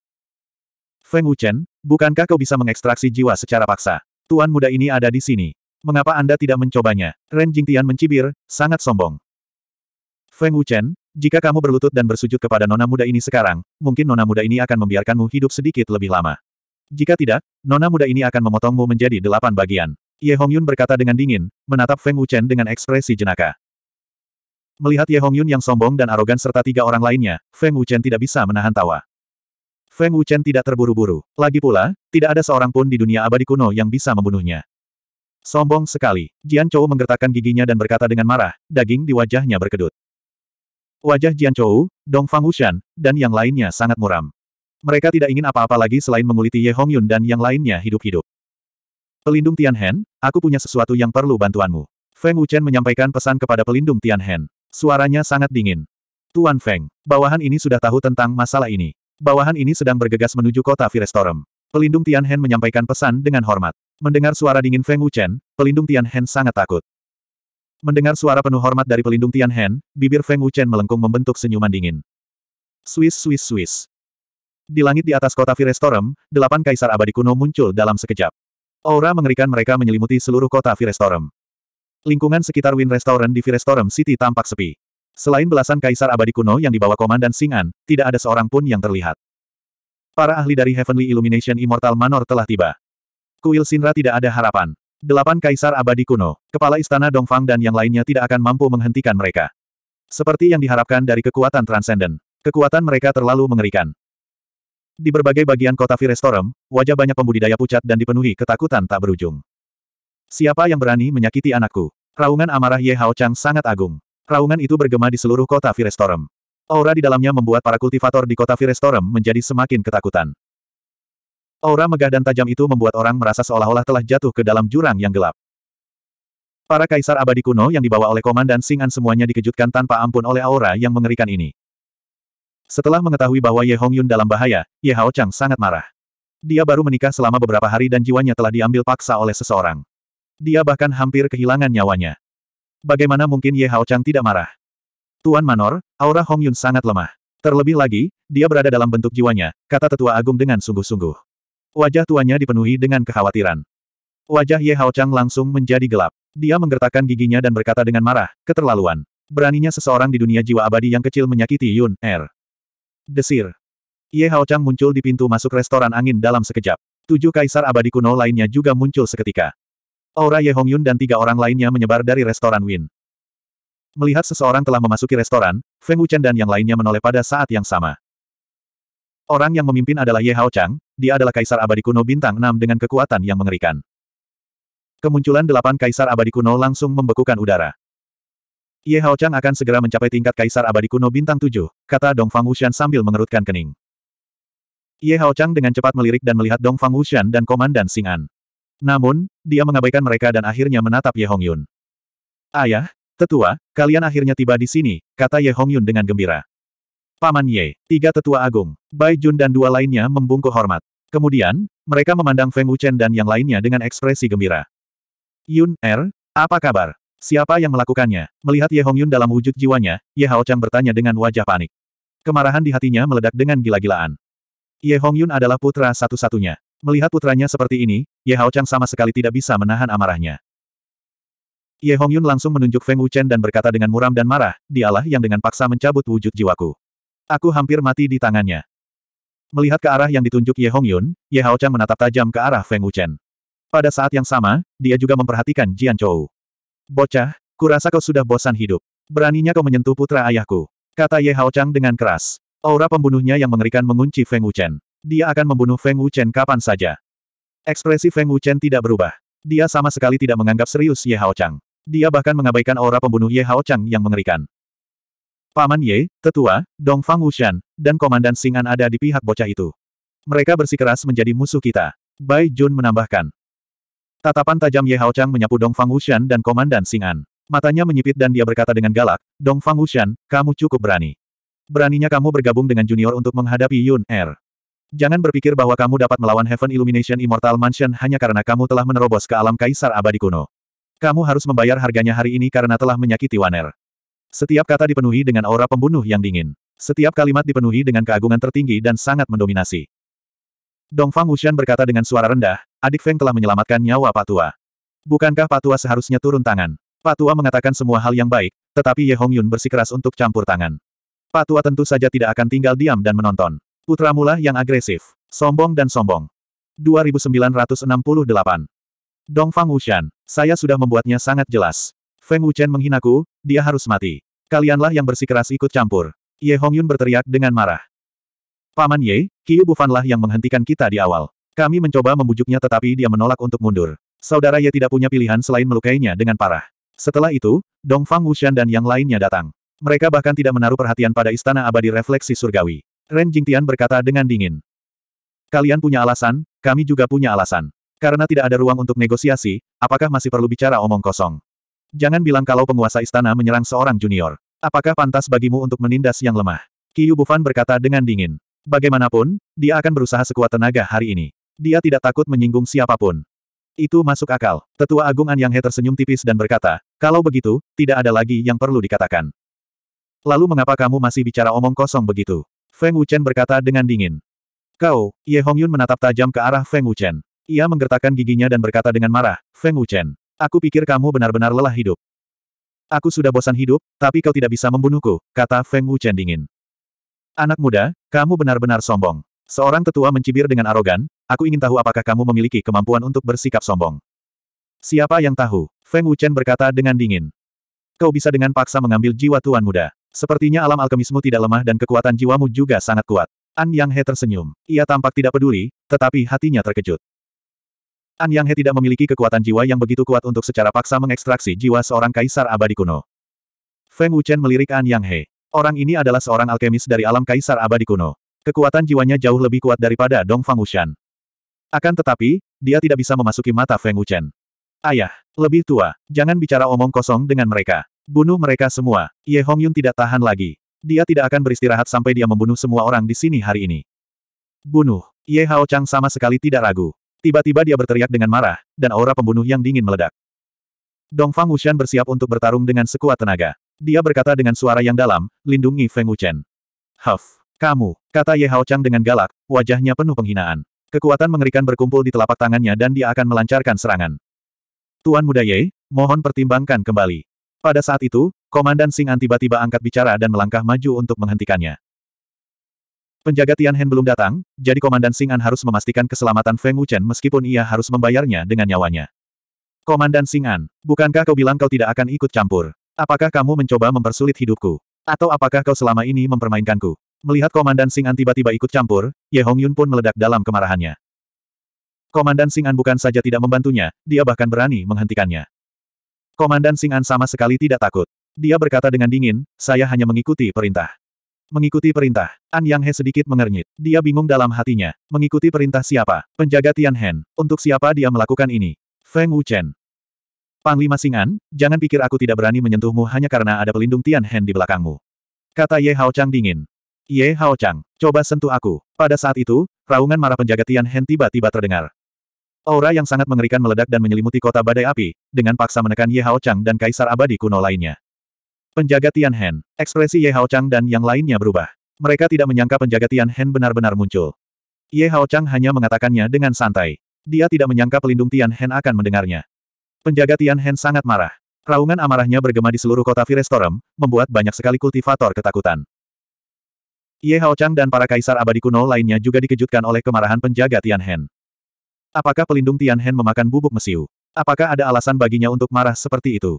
Feng Wuchen, bukankah kau bisa mengekstraksi jiwa secara paksa? Tuan muda ini ada di sini. Mengapa Anda tidak mencobanya? Ren Jingtian mencibir, sangat sombong. Feng Wuchen, jika kamu berlutut dan bersujud kepada nona muda ini sekarang, mungkin nona muda ini akan membiarkanmu hidup sedikit lebih lama. Jika tidak, nona muda ini akan memotongmu menjadi delapan bagian. Ye Hongyun berkata dengan dingin, menatap Feng Wuchen dengan ekspresi jenaka. Melihat Ye Hongyun yang sombong dan arogan serta tiga orang lainnya, Feng Wuchen tidak bisa menahan tawa. Feng Wuchen tidak terburu-buru. Lagi pula, tidak ada seorang pun di dunia abadi kuno yang bisa membunuhnya. Sombong sekali. Jian Chou menggertakkan giginya dan berkata dengan marah, daging di wajahnya berkedut. Wajah Jian Chou, Fang Wuxian, dan yang lainnya sangat muram. Mereka tidak ingin apa-apa lagi selain menguliti Ye Hongyun dan yang lainnya hidup-hidup. Pelindung Tianhen, aku punya sesuatu yang perlu bantuanmu. Feng Wuchen menyampaikan pesan kepada pelindung Tianhen. Suaranya sangat dingin. Tuan Feng, bawahan ini sudah tahu tentang masalah ini. Bawahan ini sedang bergegas menuju kota Firestorm. Pelindung Tianhen menyampaikan pesan dengan hormat. Mendengar suara dingin Feng Wuchen, pelindung Tianhen sangat takut. Mendengar suara penuh hormat dari pelindung Tianhen, bibir Feng Wuchen melengkung membentuk senyuman dingin. Swiss Swiss Swiss. Di langit di atas kota Firestorm, delapan kaisar abadi kuno muncul dalam sekejap. Aura mengerikan mereka menyelimuti seluruh kota Firestorm. Lingkungan sekitar Wind Restaurant di Firestorm City tampak sepi. Selain belasan kaisar abadi kuno yang dibawa Komandan Singan, tidak ada seorang pun yang terlihat. Para ahli dari Heavenly Illumination Immortal Manor telah tiba. Kuil Sinra tidak ada harapan. Delapan kaisar abadi kuno, kepala istana Dongfang dan yang lainnya tidak akan mampu menghentikan mereka. Seperti yang diharapkan dari kekuatan transenden. Kekuatan mereka terlalu mengerikan. Di berbagai bagian kota Firestorm, wajah banyak pembudidaya pucat dan dipenuhi ketakutan tak berujung. Siapa yang berani menyakiti anakku? Raungan amarah Ye Hao Chang sangat agung. Raungan itu bergema di seluruh kota Firestorm. Aura di dalamnya membuat para kultivator di kota Firestorm menjadi semakin ketakutan. Aura megah dan tajam itu membuat orang merasa seolah-olah telah jatuh ke dalam jurang yang gelap. Para kaisar abadi kuno yang dibawa oleh Komandan Singan semuanya dikejutkan tanpa ampun oleh aura yang mengerikan ini. Setelah mengetahui bahwa Ye Hongyun dalam bahaya, Ye Hao Chang sangat marah. Dia baru menikah selama beberapa hari dan jiwanya telah diambil paksa oleh seseorang. Dia bahkan hampir kehilangan nyawanya. Bagaimana mungkin Ye Hao Chang tidak marah? Tuan Manor, aura Hongyun sangat lemah. Terlebih lagi, dia berada dalam bentuk jiwanya, kata tetua agung dengan sungguh-sungguh. Wajah tuanya dipenuhi dengan kekhawatiran. Wajah Ye Hao Chang langsung menjadi gelap. Dia menggertakkan giginya dan berkata dengan marah, keterlaluan. Beraninya seseorang di dunia jiwa abadi yang kecil menyakiti Yun, Er. Desir. Ye Hao Chang muncul di pintu masuk restoran angin dalam sekejap. Tujuh kaisar abadi kuno lainnya juga muncul seketika. Aura Ye Hong Yun dan tiga orang lainnya menyebar dari restoran Win. Melihat seseorang telah memasuki restoran, Feng Wuchen dan yang lainnya menoleh pada saat yang sama. Orang yang memimpin adalah Ye Hao Chang, dia adalah kaisar abadi kuno bintang 6 dengan kekuatan yang mengerikan. Kemunculan delapan kaisar abadi kuno langsung membekukan udara. Ye Hao Chang akan segera mencapai tingkat kaisar abadi kuno bintang 7, kata Dong Fang Wuxian sambil mengerutkan kening. Ye Hao Chang dengan cepat melirik dan melihat Dong Fang Wuxian dan Komandan Xing An. Namun, dia mengabaikan mereka dan akhirnya menatap Ye Hong Yun. Ayah, tetua, kalian akhirnya tiba di sini, kata Ye Hong Yun dengan gembira. Paman Ye, tiga tetua agung, Bai Jun dan dua lainnya membungkuk hormat. Kemudian, mereka memandang Feng Wuchen dan yang lainnya dengan ekspresi gembira. Yun, Er, apa kabar? Siapa yang melakukannya? Melihat Ye Hong Yun dalam wujud jiwanya, Ye Hao Chang bertanya dengan wajah panik. Kemarahan di hatinya meledak dengan gila-gilaan. Ye Hong Yun adalah putra satu-satunya. Melihat putranya seperti ini, Ye Hao Chang sama sekali tidak bisa menahan amarahnya. Ye Hong Yun langsung menunjuk Feng Wuchen dan berkata dengan muram dan marah, dialah yang dengan paksa mencabut wujud jiwaku. Aku hampir mati di tangannya. Melihat ke arah yang ditunjuk Ye Hong Yun, Ye Hao Chang menatap tajam ke arah Feng Wuchen. Pada saat yang sama, dia juga memperhatikan Jian Chou. Bocah, kurasa kau sudah bosan hidup. Beraninya kau menyentuh putra ayahku. Kata Ye Hao Chang dengan keras. Aura pembunuhnya yang mengerikan mengunci Feng Wuchen. Dia akan membunuh Feng Wuchen kapan saja. Ekspresi Feng Wuchen tidak berubah. Dia sama sekali tidak menganggap serius Ye Hao Chang. Dia bahkan mengabaikan aura pembunuh Ye Hao Chang yang mengerikan. Paman Ye, Tetua, Dong Fang Wushan, dan Komandan Singan ada di pihak bocah itu. Mereka bersikeras menjadi musuh kita. Bai Jun menambahkan. Tatapan tajam Ye Hao Chang menyapu Dong Fang Wushan dan Komandan Singan. Matanya menyipit dan dia berkata dengan galak, Dong Fang Wushan, kamu cukup berani. Beraninya kamu bergabung dengan junior untuk menghadapi Yun Er. Jangan berpikir bahwa kamu dapat melawan Heaven Illumination Immortal Mansion hanya karena kamu telah menerobos ke alam kaisar abadi kuno. Kamu harus membayar harganya hari ini karena telah menyakiti Waner. Setiap kata dipenuhi dengan aura pembunuh yang dingin. Setiap kalimat dipenuhi dengan keagungan tertinggi dan sangat mendominasi. Dong Fang Wuxian berkata dengan suara rendah, adik Feng telah menyelamatkan nyawa Pak Tua. Bukankah Pak Tua seharusnya turun tangan? Pak Tua mengatakan semua hal yang baik, tetapi Ye Hong Yun bersikeras untuk campur tangan. Pak Tua tentu saja tidak akan tinggal diam dan menonton. Putra mula yang agresif, sombong dan sombong. 2968 Dong Fang Wuxian, saya sudah membuatnya sangat jelas. Feng Wuchen menghinaku, dia harus mati. Kalianlah yang bersikeras ikut campur. Ye Hongyun berteriak dengan marah. Paman Ye, Kiyu Bufanlah yang menghentikan kita di awal. Kami mencoba membujuknya tetapi dia menolak untuk mundur. Saudara Ye tidak punya pilihan selain melukainya dengan parah. Setelah itu, Dong Fang Wushan dan yang lainnya datang. Mereka bahkan tidak menaruh perhatian pada istana abadi refleksi surgawi. Ren Jingtian berkata dengan dingin. Kalian punya alasan, kami juga punya alasan. Karena tidak ada ruang untuk negosiasi, apakah masih perlu bicara omong kosong? Jangan bilang kalau penguasa istana menyerang seorang junior. Apakah pantas bagimu untuk menindas yang lemah? Qiyu Bufan berkata dengan dingin. Bagaimanapun, dia akan berusaha sekuat tenaga hari ini. Dia tidak takut menyinggung siapa pun. Itu masuk akal. Tetua Agung An Yang He tersenyum tipis dan berkata, kalau begitu, tidak ada lagi yang perlu dikatakan. Lalu mengapa kamu masih bicara omong kosong begitu? Feng Wuchen berkata dengan dingin. Kau, Ye Hongyun menatap tajam ke arah Feng Wuchen. Ia menggertakkan giginya dan berkata dengan marah, Feng Wuchen. Aku pikir kamu benar-benar lelah hidup. Aku sudah bosan hidup, tapi kau tidak bisa membunuhku, kata Feng Wuchen dingin. Anak muda, kamu benar-benar sombong. Seorang tetua mencibir dengan arogan, aku ingin tahu apakah kamu memiliki kemampuan untuk bersikap sombong. Siapa yang tahu? Feng Wuchen berkata dengan dingin. Kau bisa dengan paksa mengambil jiwa tuan muda. Sepertinya alam alkemismu tidak lemah dan kekuatan jiwamu juga sangat kuat. An Yang He tersenyum. Ia tampak tidak peduli, tetapi hatinya terkejut. An Yang He tidak memiliki kekuatan jiwa yang begitu kuat untuk secara paksa mengekstraksi jiwa seorang kaisar abadi kuno. Feng Wuchen melirik An Yang He. Orang ini adalah seorang alkemis dari alam kaisar abadi kuno. Kekuatan jiwanya jauh lebih kuat daripada Dong Fang Wushan. Akan tetapi, dia tidak bisa memasuki mata Feng Wuchen. Ayah, lebih tua, jangan bicara omong kosong dengan mereka. Bunuh mereka semua. Ye Hongyun tidak tahan lagi. Dia tidak akan beristirahat sampai dia membunuh semua orang di sini hari ini. Bunuh. Ye Hao Chang sama sekali tidak ragu. Tiba-tiba dia berteriak dengan marah, dan aura pembunuh yang dingin meledak. Dong Fang Wushan bersiap untuk bertarung dengan sekuat tenaga. Dia berkata dengan suara yang dalam, lindungi Feng Wuchen. Huff. Kamu, kata Ye Hao Chang dengan galak, wajahnya penuh penghinaan. Kekuatan mengerikan berkumpul di telapak tangannya dan dia akan melancarkan serangan. Tuan Muda Ye, mohon pertimbangkan kembali. Pada saat itu, Komandan Sing An tiba-tiba angkat bicara dan melangkah maju untuk menghentikannya. Penjaga Tian Hen belum datang, jadi Komandan Sing An harus memastikan keselamatan Feng Wuchen meskipun ia harus membayarnya dengan nyawanya. Komandan Sing An, bukankah kau bilang kau tidak akan ikut campur? Apakah kamu mencoba mempersulit hidupku? Atau apakah kau selama ini mempermainkanku? Melihat Komandan Sing An tiba-tiba ikut campur, Ye Hong Yun pun meledak dalam kemarahannya. Komandan Sing An bukan saja tidak membantunya, dia bahkan berani menghentikannya. Komandan Sing An sama sekali tidak takut. Dia berkata dengan dingin, saya hanya mengikuti perintah. Mengikuti perintah. An Yang He sedikit mengernyit. Dia bingung dalam hatinya. Mengikuti perintah siapa? Penjaga Tian Hen. Untuk siapa dia melakukan ini? Feng Wuchen. Panglima Sing An, jangan pikir aku tidak berani menyentuhmu hanya karena ada pelindung Tian Hen di belakangmu. Kata Ye Hao Chang dingin. Ye Hao Chang, coba sentuh aku. Pada saat itu, raungan marah penjaga Tian Hen tiba-tiba terdengar. Aura yang sangat mengerikan meledak dan menyelimuti kota badai api, dengan paksa menekan Ye Hao Chang dan kaisar abadi kuno lainnya. Penjaga Tian Hen, ekspresi Ye Hao Chang dan yang lainnya berubah. Mereka tidak menyangka penjaga Tian Hen benar-benar muncul. Ye Hao Chang hanya mengatakannya dengan santai. Dia tidak menyangka pelindung Tian Hen akan mendengarnya. Penjaga Tian Hen sangat marah. Raungan amarahnya bergema di seluruh kota Firestorm, membuat banyak sekali kultivator ketakutan. Ye Hao Chang dan para kaisar abadi kuno lainnya juga dikejutkan oleh kemarahan penjaga Tian Hen. Apakah pelindung Tian Hen memakan bubuk mesiu? Apakah ada alasan baginya untuk marah seperti itu?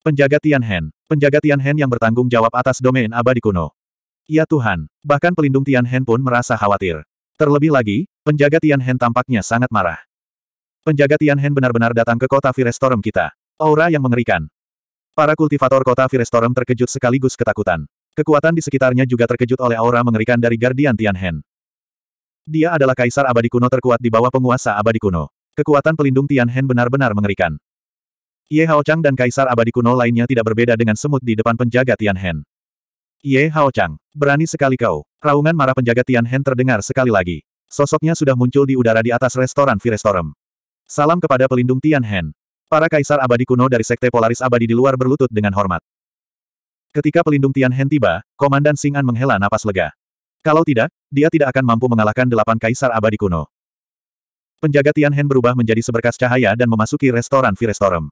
Penjaga Tian Hen. Penjaga Tian Hen yang bertanggung jawab atas domain abadi kuno. Ya Tuhan, bahkan pelindung Tian Hen pun merasa khawatir. Terlebih lagi, penjaga Tian Hen tampaknya sangat marah. Penjaga Tian Hen benar-benar datang ke kota Firestorm kita. Aura yang mengerikan. Para kultivator kota Firestorm terkejut sekaligus ketakutan. Kekuatan di sekitarnya juga terkejut oleh aura mengerikan dari Guardian Tianhen. Dia adalah kaisar abadi kuno terkuat di bawah penguasa abadi kuno. Kekuatan pelindung Tianhen benar-benar mengerikan. Ye Hao Chang dan kaisar abadi kuno lainnya tidak berbeda dengan semut di depan penjaga Tianhen. Ye Hao Chang, berani sekali kau. Raungan marah penjaga Tianhen terdengar sekali lagi. Sosoknya sudah muncul di udara di atas restoran Firestorm. Salam kepada pelindung Tianhen. Para kaisar abadi kuno dari Sekte Polaris Abadi di luar berlutut dengan hormat. Ketika pelindung Tian Hen tiba, Komandan Sing An menghela napas lega. Kalau tidak, dia tidak akan mampu mengalahkan delapan kaisar abadi kuno. Penjaga Tian Hen berubah menjadi seberkas cahaya dan memasuki restoran Firestorm.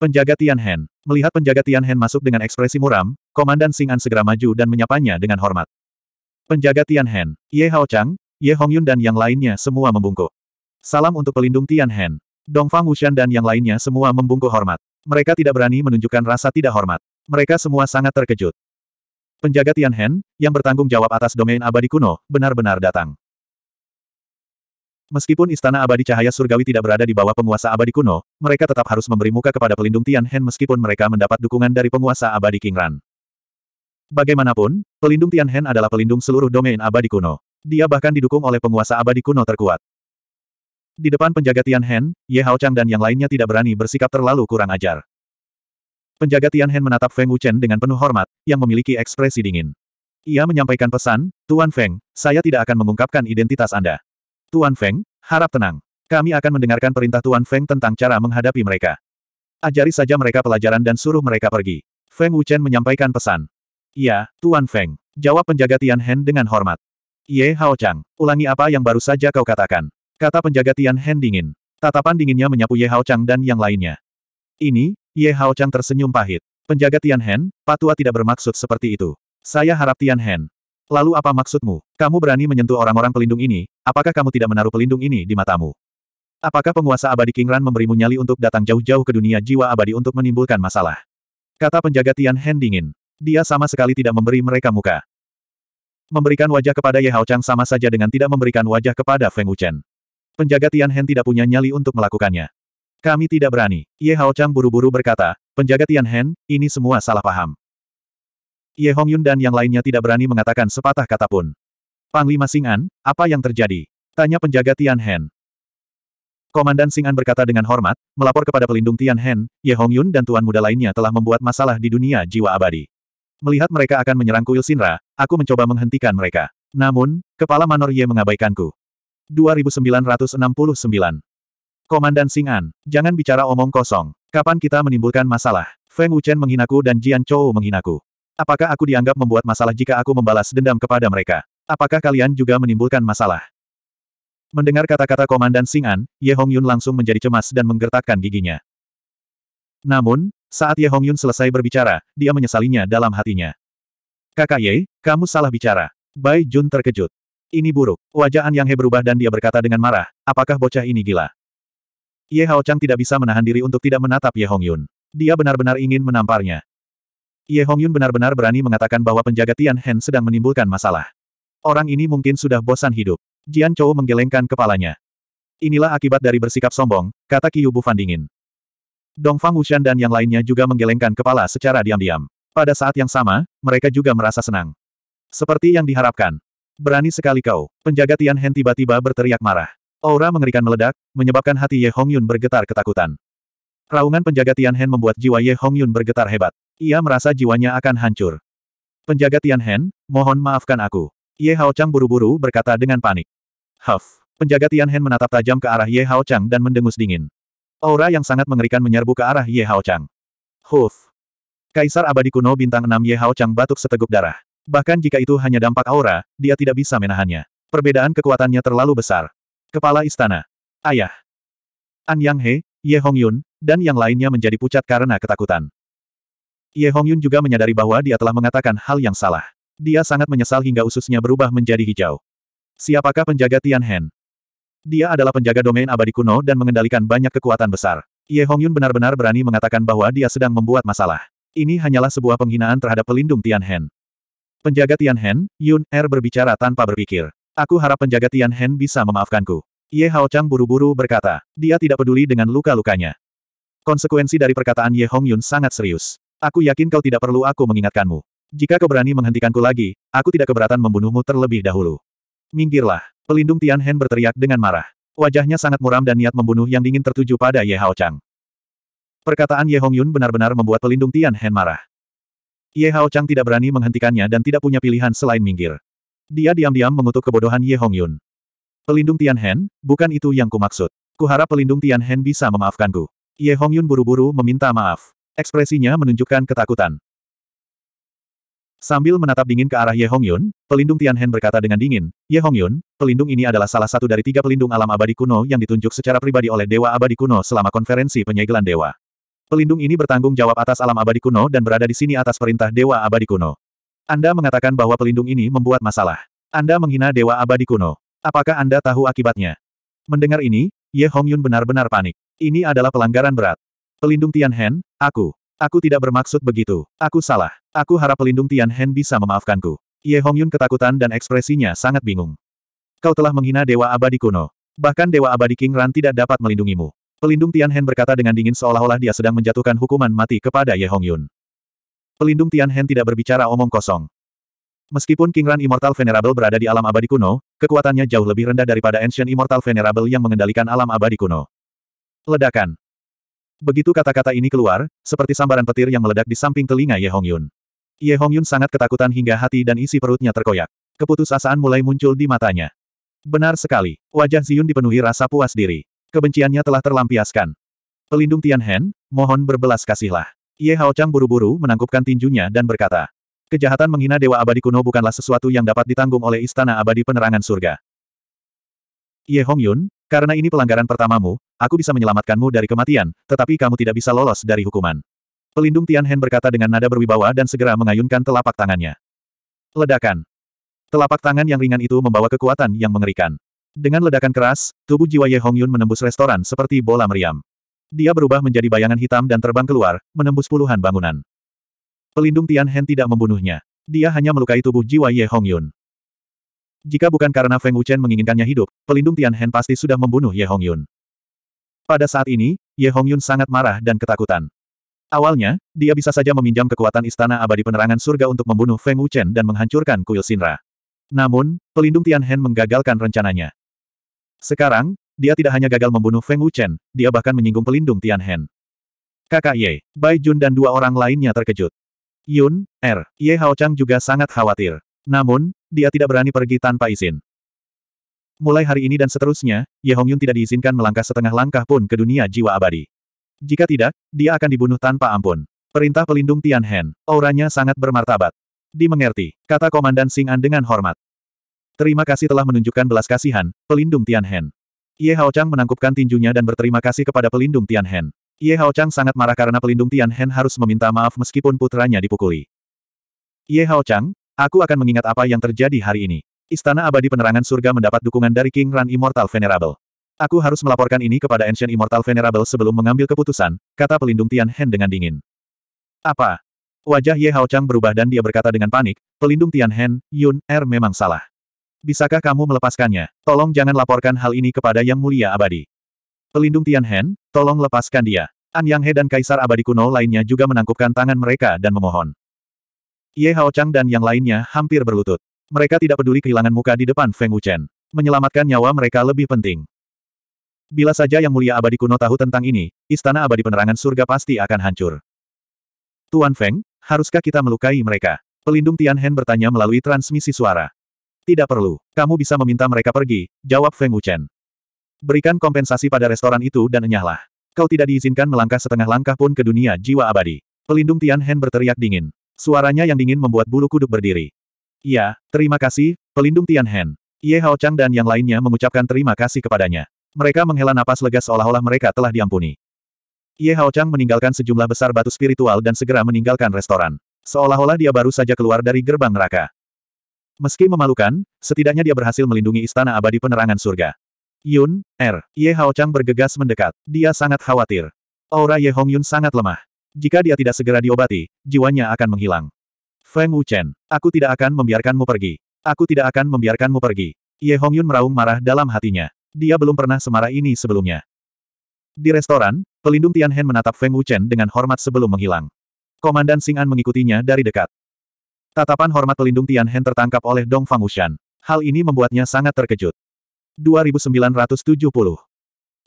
Penjaga Tian Hen. Melihat penjaga Tian Hen masuk dengan ekspresi muram, Komandan Sing An segera maju dan menyapanya dengan hormat. Penjaga Tian Hen, Ye Hao Chang, Ye Hong Yun dan yang lainnya semua membungkuk. Salam untuk pelindung Tian Hen. Dong Fang Wushan dan yang lainnya semua membungkuk hormat. Mereka tidak berani menunjukkan rasa tidak hormat. Mereka semua sangat terkejut. Penjaga Tian Hen, yang bertanggung jawab atas domain abadi kuno, benar-benar datang. Meskipun Istana Abadi Cahaya Surgawi tidak berada di bawah penguasa abadi kuno, mereka tetap harus memberi muka kepada pelindung Tian Hen meskipun mereka mendapat dukungan dari penguasa abadi King Ran. Bagaimanapun, pelindung Tian Hen adalah pelindung seluruh domain abadi kuno. Dia bahkan didukung oleh penguasa abadi kuno terkuat. Di depan penjaga Tian Hen, Ye Hao Chang dan yang lainnya tidak berani bersikap terlalu kurang ajar. Penjaga Tianhen menatap Feng Wuchen dengan penuh hormat, yang memiliki ekspresi dingin. Ia menyampaikan pesan, Tuan Feng, saya tidak akan mengungkapkan identitas Anda. Tuan Feng, harap tenang. Kami akan mendengarkan perintah Tuan Feng tentang cara menghadapi mereka. Ajari saja mereka pelajaran dan suruh mereka pergi. Feng Wuchen menyampaikan pesan. Iya, Tuan Feng. Jawab penjaga Tianhen dengan hormat. Ye Hao Chang, ulangi apa yang baru saja kau katakan. Kata penjaga Tianhen dingin. Tatapan dinginnya menyapu Ye Hao Chang dan yang lainnya. Ini, Ye Hao Chang tersenyum pahit. Penjaga Tianhen, Patua tidak bermaksud seperti itu. Saya harap Tianhen. Lalu apa maksudmu? Kamu berani menyentuh orang-orang pelindung ini, apakah kamu tidak menaruh pelindung ini di matamu? Apakah penguasa abadi Kingran memberimu nyali untuk datang jauh-jauh ke dunia jiwa abadi untuk menimbulkan masalah? Kata penjaga Tianhen dingin. Dia sama sekali tidak memberi mereka muka. Memberikan wajah kepada Ye Hao Chang sama saja dengan tidak memberikan wajah kepada Feng Wuchen. Penjaga Tianhen tidak punya nyali untuk melakukannya. Kami tidak berani. Ye Hao Chang buru-buru berkata, penjaga Tianhen, ini semua salah paham. Ye Hongyun dan yang lainnya tidak berani mengatakan sepatah kata pun. Panglima Sing'an, apa yang terjadi? Tanya penjaga Tianhen. Komandan Sing'an berkata dengan hormat, melapor kepada pelindung Tianhen, Ye Hongyun dan tuan muda lainnya telah membuat masalah di dunia jiwa abadi. Melihat mereka akan menyerang Kuil Sinra, aku mencoba menghentikan mereka. Namun, kepala Manor Ye mengabaikanku. 2969 Komandan Sing'an, jangan bicara omong kosong. Kapan kita menimbulkan masalah? Feng Wuchen menghinaku dan Jian Chou menghinaku. Apakah aku dianggap membuat masalah jika aku membalas dendam kepada mereka? Apakah kalian juga menimbulkan masalah? Mendengar kata-kata Komandan Sing'an, Ye Hongyun langsung menjadi cemas dan menggertakkan giginya. Namun, saat Ye Hongyun selesai berbicara, dia menyesalinya dalam hatinya. Kakak Ye, kamu salah bicara. Bai Jun terkejut. Ini buruk. Wajah An Yang He berubah dan dia berkata dengan marah, apakah bocah ini gila? Ye Hao Chang tidak bisa menahan diri untuk tidak menatap Ye Hongyun. Dia benar-benar ingin menamparnya. Ye Hongyun benar-benar berani mengatakan bahwa penjaga Tian Hen sedang menimbulkan masalah. Orang ini mungkin sudah bosan hidup. Jian Chou menggelengkan kepalanya. Inilah akibat dari bersikap sombong, kata Qiu Bufan dingin. Dong Fang Wushan dan yang lainnya juga menggelengkan kepala secara diam-diam. Pada saat yang sama, mereka juga merasa senang. Seperti yang diharapkan. Berani sekali kau. Penjaga Tian Hen tiba-tiba berteriak marah. Aura mengerikan meledak, menyebabkan hati Ye Hongyun bergetar ketakutan. Raungan penjaga Tian Hen membuat jiwa Ye Hongyun bergetar hebat. Ia merasa jiwanya akan hancur. Penjaga Tian Hen, mohon maafkan aku. Ye Hao Chang buru-buru berkata dengan panik. Huff. Penjaga Tianhen menatap tajam ke arah Ye Hao Chang dan mendengus dingin. Aura yang sangat mengerikan menyerbu ke arah Ye Hao Chang. Huff. Kaisar abadi kuno bintang 6 Ye Hao Chang batuk seteguk darah. Bahkan jika itu hanya dampak aura, dia tidak bisa menahannya. Perbedaan kekuatannya terlalu besar. Kepala istana. Ayah. An Yang He, Ye Hong Yun, dan yang lainnya menjadi pucat karena ketakutan. Ye Hong Yun juga menyadari bahwa dia telah mengatakan hal yang salah. Dia sangat menyesal hingga ususnya berubah menjadi hijau. Siapakah penjaga Tian Hen? Dia adalah penjaga domain abadi kuno dan mengendalikan banyak kekuatan besar. Ye Hongyun benar-benar berani mengatakan bahwa dia sedang membuat masalah. Ini hanyalah sebuah penghinaan terhadap pelindung Tian Hen. Penjaga Tian Hen, Yun Er berbicara tanpa berpikir. Aku harap penjaga Tian Hen bisa memaafkanku. Ye Hao Chang buru-buru berkata. Dia tidak peduli dengan luka-lukanya. Konsekuensi dari perkataan Ye Hongyun sangat serius. Aku yakin kau tidak perlu aku mengingatkanmu. Jika kau berani menghentikanku lagi, aku tidak keberatan membunuhmu terlebih dahulu. Minggirlah. Pelindung Tian Hen berteriak dengan marah. Wajahnya sangat muram dan niat membunuh yang dingin tertuju pada Ye Hao Chang. Perkataan Ye Hong Yun benar-benar membuat pelindung Tian Hen marah. Ye Hao Chang tidak berani menghentikannya dan tidak punya pilihan selain minggir. Dia diam-diam mengutuk kebodohan Ye Hong Yun. Pelindung Tian Hen, bukan itu yang kumaksud. Kuharap pelindung Tian Hen bisa memaafkanku. Ye Hong Yun buru-buru meminta maaf. Ekspresinya menunjukkan ketakutan. Sambil menatap dingin ke arah Ye Hongyun, pelindung Tianhen berkata dengan dingin, Ye Hongyun, pelindung ini adalah salah satu dari tiga pelindung alam abadi kuno yang ditunjuk secara pribadi oleh Dewa Abadi Kuno selama konferensi penyegelan Dewa. Pelindung ini bertanggung jawab atas alam abadi kuno dan berada di sini atas perintah Dewa Abadi Kuno. Anda mengatakan bahwa pelindung ini membuat masalah. Anda menghina Dewa Abadi Kuno. Apakah Anda tahu akibatnya? Mendengar ini, Ye Hongyun benar-benar panik. Ini adalah pelanggaran berat. Pelindung Tianhen, aku, Aku tidak bermaksud begitu. Aku salah. Aku harap pelindung Tian Hen bisa memaafkanku. Ye Hongyun ketakutan dan ekspresinya sangat bingung. Kau telah menghina Dewa Abadi kuno. Bahkan Dewa Abadi King Ran tidak dapat melindungimu. Pelindung Tian Hen berkata dengan dingin seolah-olah dia sedang menjatuhkan hukuman mati kepada Ye Hongyun. Pelindung Tian Hen tidak berbicara omong kosong. Meskipun King Ran Immortal Venerable berada di alam abadi kuno, kekuatannya jauh lebih rendah daripada Ancient Immortal Venerable yang mengendalikan alam abadi kuno. Ledakan. Begitu kata-kata ini keluar, seperti sambaran petir yang meledak di samping telinga Ye Hongyun. Ye Hongyun sangat ketakutan hingga hati dan isi perutnya terkoyak. Keputusasaan mulai muncul di matanya. Benar sekali, wajah Ziyun dipenuhi rasa puas diri. Kebenciannya telah terlampiaskan. Pelindung Tian Hen, mohon berbelas kasihlah. Ye Hao Chang buru-buru menangkupkan tinjunya dan berkata, Kejahatan menghina Dewa Abadi kuno bukanlah sesuatu yang dapat ditanggung oleh Istana Abadi Penerangan Surga. Ye Hongyun, karena ini pelanggaran pertamamu, aku bisa menyelamatkanmu dari kematian, tetapi kamu tidak bisa lolos dari hukuman. Pelindung Tianhen berkata dengan nada berwibawa dan segera mengayunkan telapak tangannya. Ledakan. Telapak tangan yang ringan itu membawa kekuatan yang mengerikan. Dengan ledakan keras, tubuh jiwa Ye Hongyun menembus restoran seperti bola meriam. Dia berubah menjadi bayangan hitam dan terbang keluar, menembus puluhan bangunan. Pelindung Tianhen tidak membunuhnya. Dia hanya melukai tubuh jiwa Ye Hongyun. Jika bukan karena Feng Wuchen menginginkannya hidup, pelindung Tianhen pasti sudah membunuh Ye Hongyun. Pada saat ini, Ye Hongyun sangat marah dan ketakutan. Awalnya, dia bisa saja meminjam kekuatan Istana Abadi Penerangan Surga untuk membunuh Feng Wuchen dan menghancurkan kuil Sinra. Namun, pelindung Tianhen menggagalkan rencananya. Sekarang, dia tidak hanya gagal membunuh Feng Wuchen, dia bahkan menyinggung pelindung Tianhen. Kakak Ye, Bai Jun dan dua orang lainnya terkejut. Yun, Er, Ye Hao Chang juga sangat khawatir. Namun, dia tidak berani pergi tanpa izin. Mulai hari ini dan seterusnya, Ye Hongyun tidak diizinkan melangkah setengah langkah pun ke dunia jiwa abadi. Jika tidak, dia akan dibunuh tanpa ampun. Perintah pelindung Tian Hen. Auranya sangat bermartabat. Dimengerti, kata Komandan Sing An dengan hormat. Terima kasih telah menunjukkan belas kasihan, pelindung Tian Hen. Ye Hao Chang menangkupkan tinjunya dan berterima kasih kepada pelindung Tian Hen. Ye Hao Chang sangat marah karena pelindung Tian Hen harus meminta maaf meskipun putranya dipukuli. Ye Hao Chang, aku akan mengingat apa yang terjadi hari ini. Istana Abadi Penerangan Surga mendapat dukungan dari King Ran Immortal Venerable. Aku harus melaporkan ini kepada Ancient Immortal Venerable sebelum mengambil keputusan, kata pelindung Tian Hen dengan dingin. Apa? Wajah Ye Hao Chang berubah dan dia berkata dengan panik, pelindung Tian Hen, Yun, Er memang salah. Bisakah kamu melepaskannya? Tolong jangan laporkan hal ini kepada Yang Mulia Abadi. Pelindung Tian Hen, tolong lepaskan dia. An Yang He dan Kaisar Abadi kuno lainnya juga menangkupkan tangan mereka dan memohon. Ye Hao Chang dan yang lainnya hampir berlutut. Mereka tidak peduli kehilangan muka di depan Feng Wuchen. Menyelamatkan nyawa mereka lebih penting. Bila saja Yang Mulia Abadi kuno tahu tentang ini, Istana Abadi Penerangan Surga pasti akan hancur. Tuan Feng, haruskah kita melukai mereka? Pelindung Tianhen bertanya melalui transmisi suara. Tidak perlu. Kamu bisa meminta mereka pergi, jawab Feng Wuchen. Berikan kompensasi pada restoran itu dan enyahlah. Kau tidak diizinkan melangkah setengah langkah pun ke dunia jiwa abadi. Pelindung Tianhen berteriak dingin. Suaranya yang dingin membuat bulu kuduk berdiri. Ya, terima kasih, pelindung Tianhen. Ye Hao Chang dan yang lainnya mengucapkan terima kasih kepadanya. Mereka menghela napas lega seolah-olah mereka telah diampuni. Ye Hao Chang meninggalkan sejumlah besar batu spiritual dan segera meninggalkan restoran. Seolah-olah dia baru saja keluar dari gerbang neraka. Meski memalukan, setidaknya dia berhasil melindungi istana abadi penerangan surga. Yun, Er, Ye Hao Chang bergegas mendekat. Dia sangat khawatir. Aura Ye Hong Yun sangat lemah. Jika dia tidak segera diobati, jiwanya akan menghilang. Feng Wuchen, aku tidak akan membiarkanmu pergi. Aku tidak akan membiarkanmu pergi. Ye Hong Yun meraung marah dalam hatinya. Dia belum pernah semarah ini sebelumnya. Di restoran, pelindung Tianhen menatap Feng Wuchen dengan hormat sebelum menghilang. Komandan Sing An mengikutinya dari dekat. Tatapan hormat pelindung Tianhen tertangkap oleh Dong Fang Wushan. Hal ini membuatnya sangat terkejut. 2970.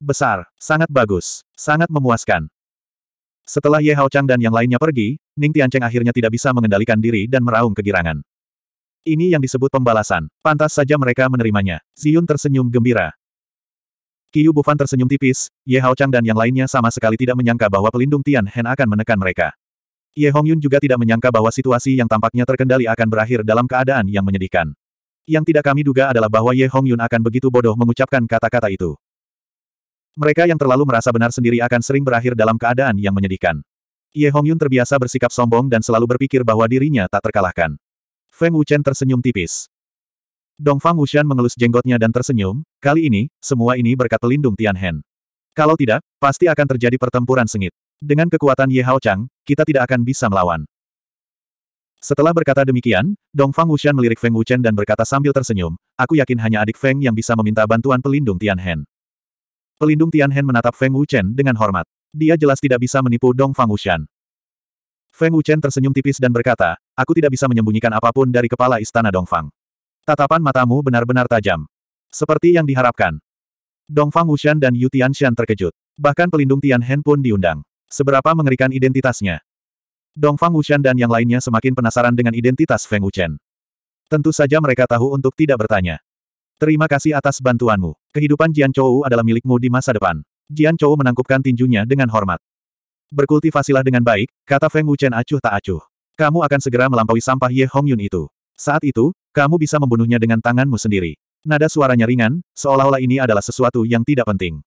Besar, sangat bagus, sangat memuaskan. Setelah Ye Hao Chang dan yang lainnya pergi, Ning Tiancheng akhirnya tidak bisa mengendalikan diri dan meraung kegirangan. Ini yang disebut pembalasan. Pantas saja mereka menerimanya. Ziyun tersenyum gembira. Qiu Bufan tersenyum tipis, Ye Hao Chang dan yang lainnya sama sekali tidak menyangka bahwa pelindung Tian Hen akan menekan mereka. Ye Hong Yun juga tidak menyangka bahwa situasi yang tampaknya terkendali akan berakhir dalam keadaan yang menyedihkan. Yang tidak kami duga adalah bahwa Ye Hong Yun akan begitu bodoh mengucapkan kata-kata itu. Mereka yang terlalu merasa benar sendiri akan sering berakhir dalam keadaan yang menyedihkan. Ye Hong Yun terbiasa bersikap sombong dan selalu berpikir bahwa dirinya tak terkalahkan. Feng Wuchen tersenyum tipis. Dongfang Wushan mengelus jenggotnya dan tersenyum, kali ini, semua ini berkat pelindung Tianhen. Kalau tidak, pasti akan terjadi pertempuran sengit. Dengan kekuatan Ye Hao Chang, kita tidak akan bisa melawan. Setelah berkata demikian, Dongfang Wushan melirik Feng Wuchen dan berkata sambil tersenyum, aku yakin hanya adik Feng yang bisa meminta bantuan pelindung Tianhen. Pelindung Tianhen menatap Feng Wuchen dengan hormat. Dia jelas tidak bisa menipu Dongfang Wushan. Feng Wuchen tersenyum tipis dan berkata, aku tidak bisa menyembunyikan apa pun dari kepala istana Dongfang. Tatapan matamu benar-benar tajam. Seperti yang diharapkan. Dongfang Wushan dan Yu Tianshan terkejut. Bahkan pelindung Tianhen pun diundang. Seberapa mengerikan identitasnya. Dongfang Wushan dan yang lainnya semakin penasaran dengan identitas Feng Wuchen. Tentu saja mereka tahu untuk tidak bertanya. Terima kasih atas bantuanmu. Kehidupan Jian Chou adalah milikmu di masa depan. Jian Chou menangkupkan tinjunya dengan hormat. Berkultivasilah dengan baik, kata Feng Wuchen acuh tak acuh. Kamu akan segera melampaui sampah Ye Hong Yun itu. Saat itu, kamu bisa membunuhnya dengan tanganmu sendiri. Nada suaranya ringan, seolah-olah ini adalah sesuatu yang tidak penting.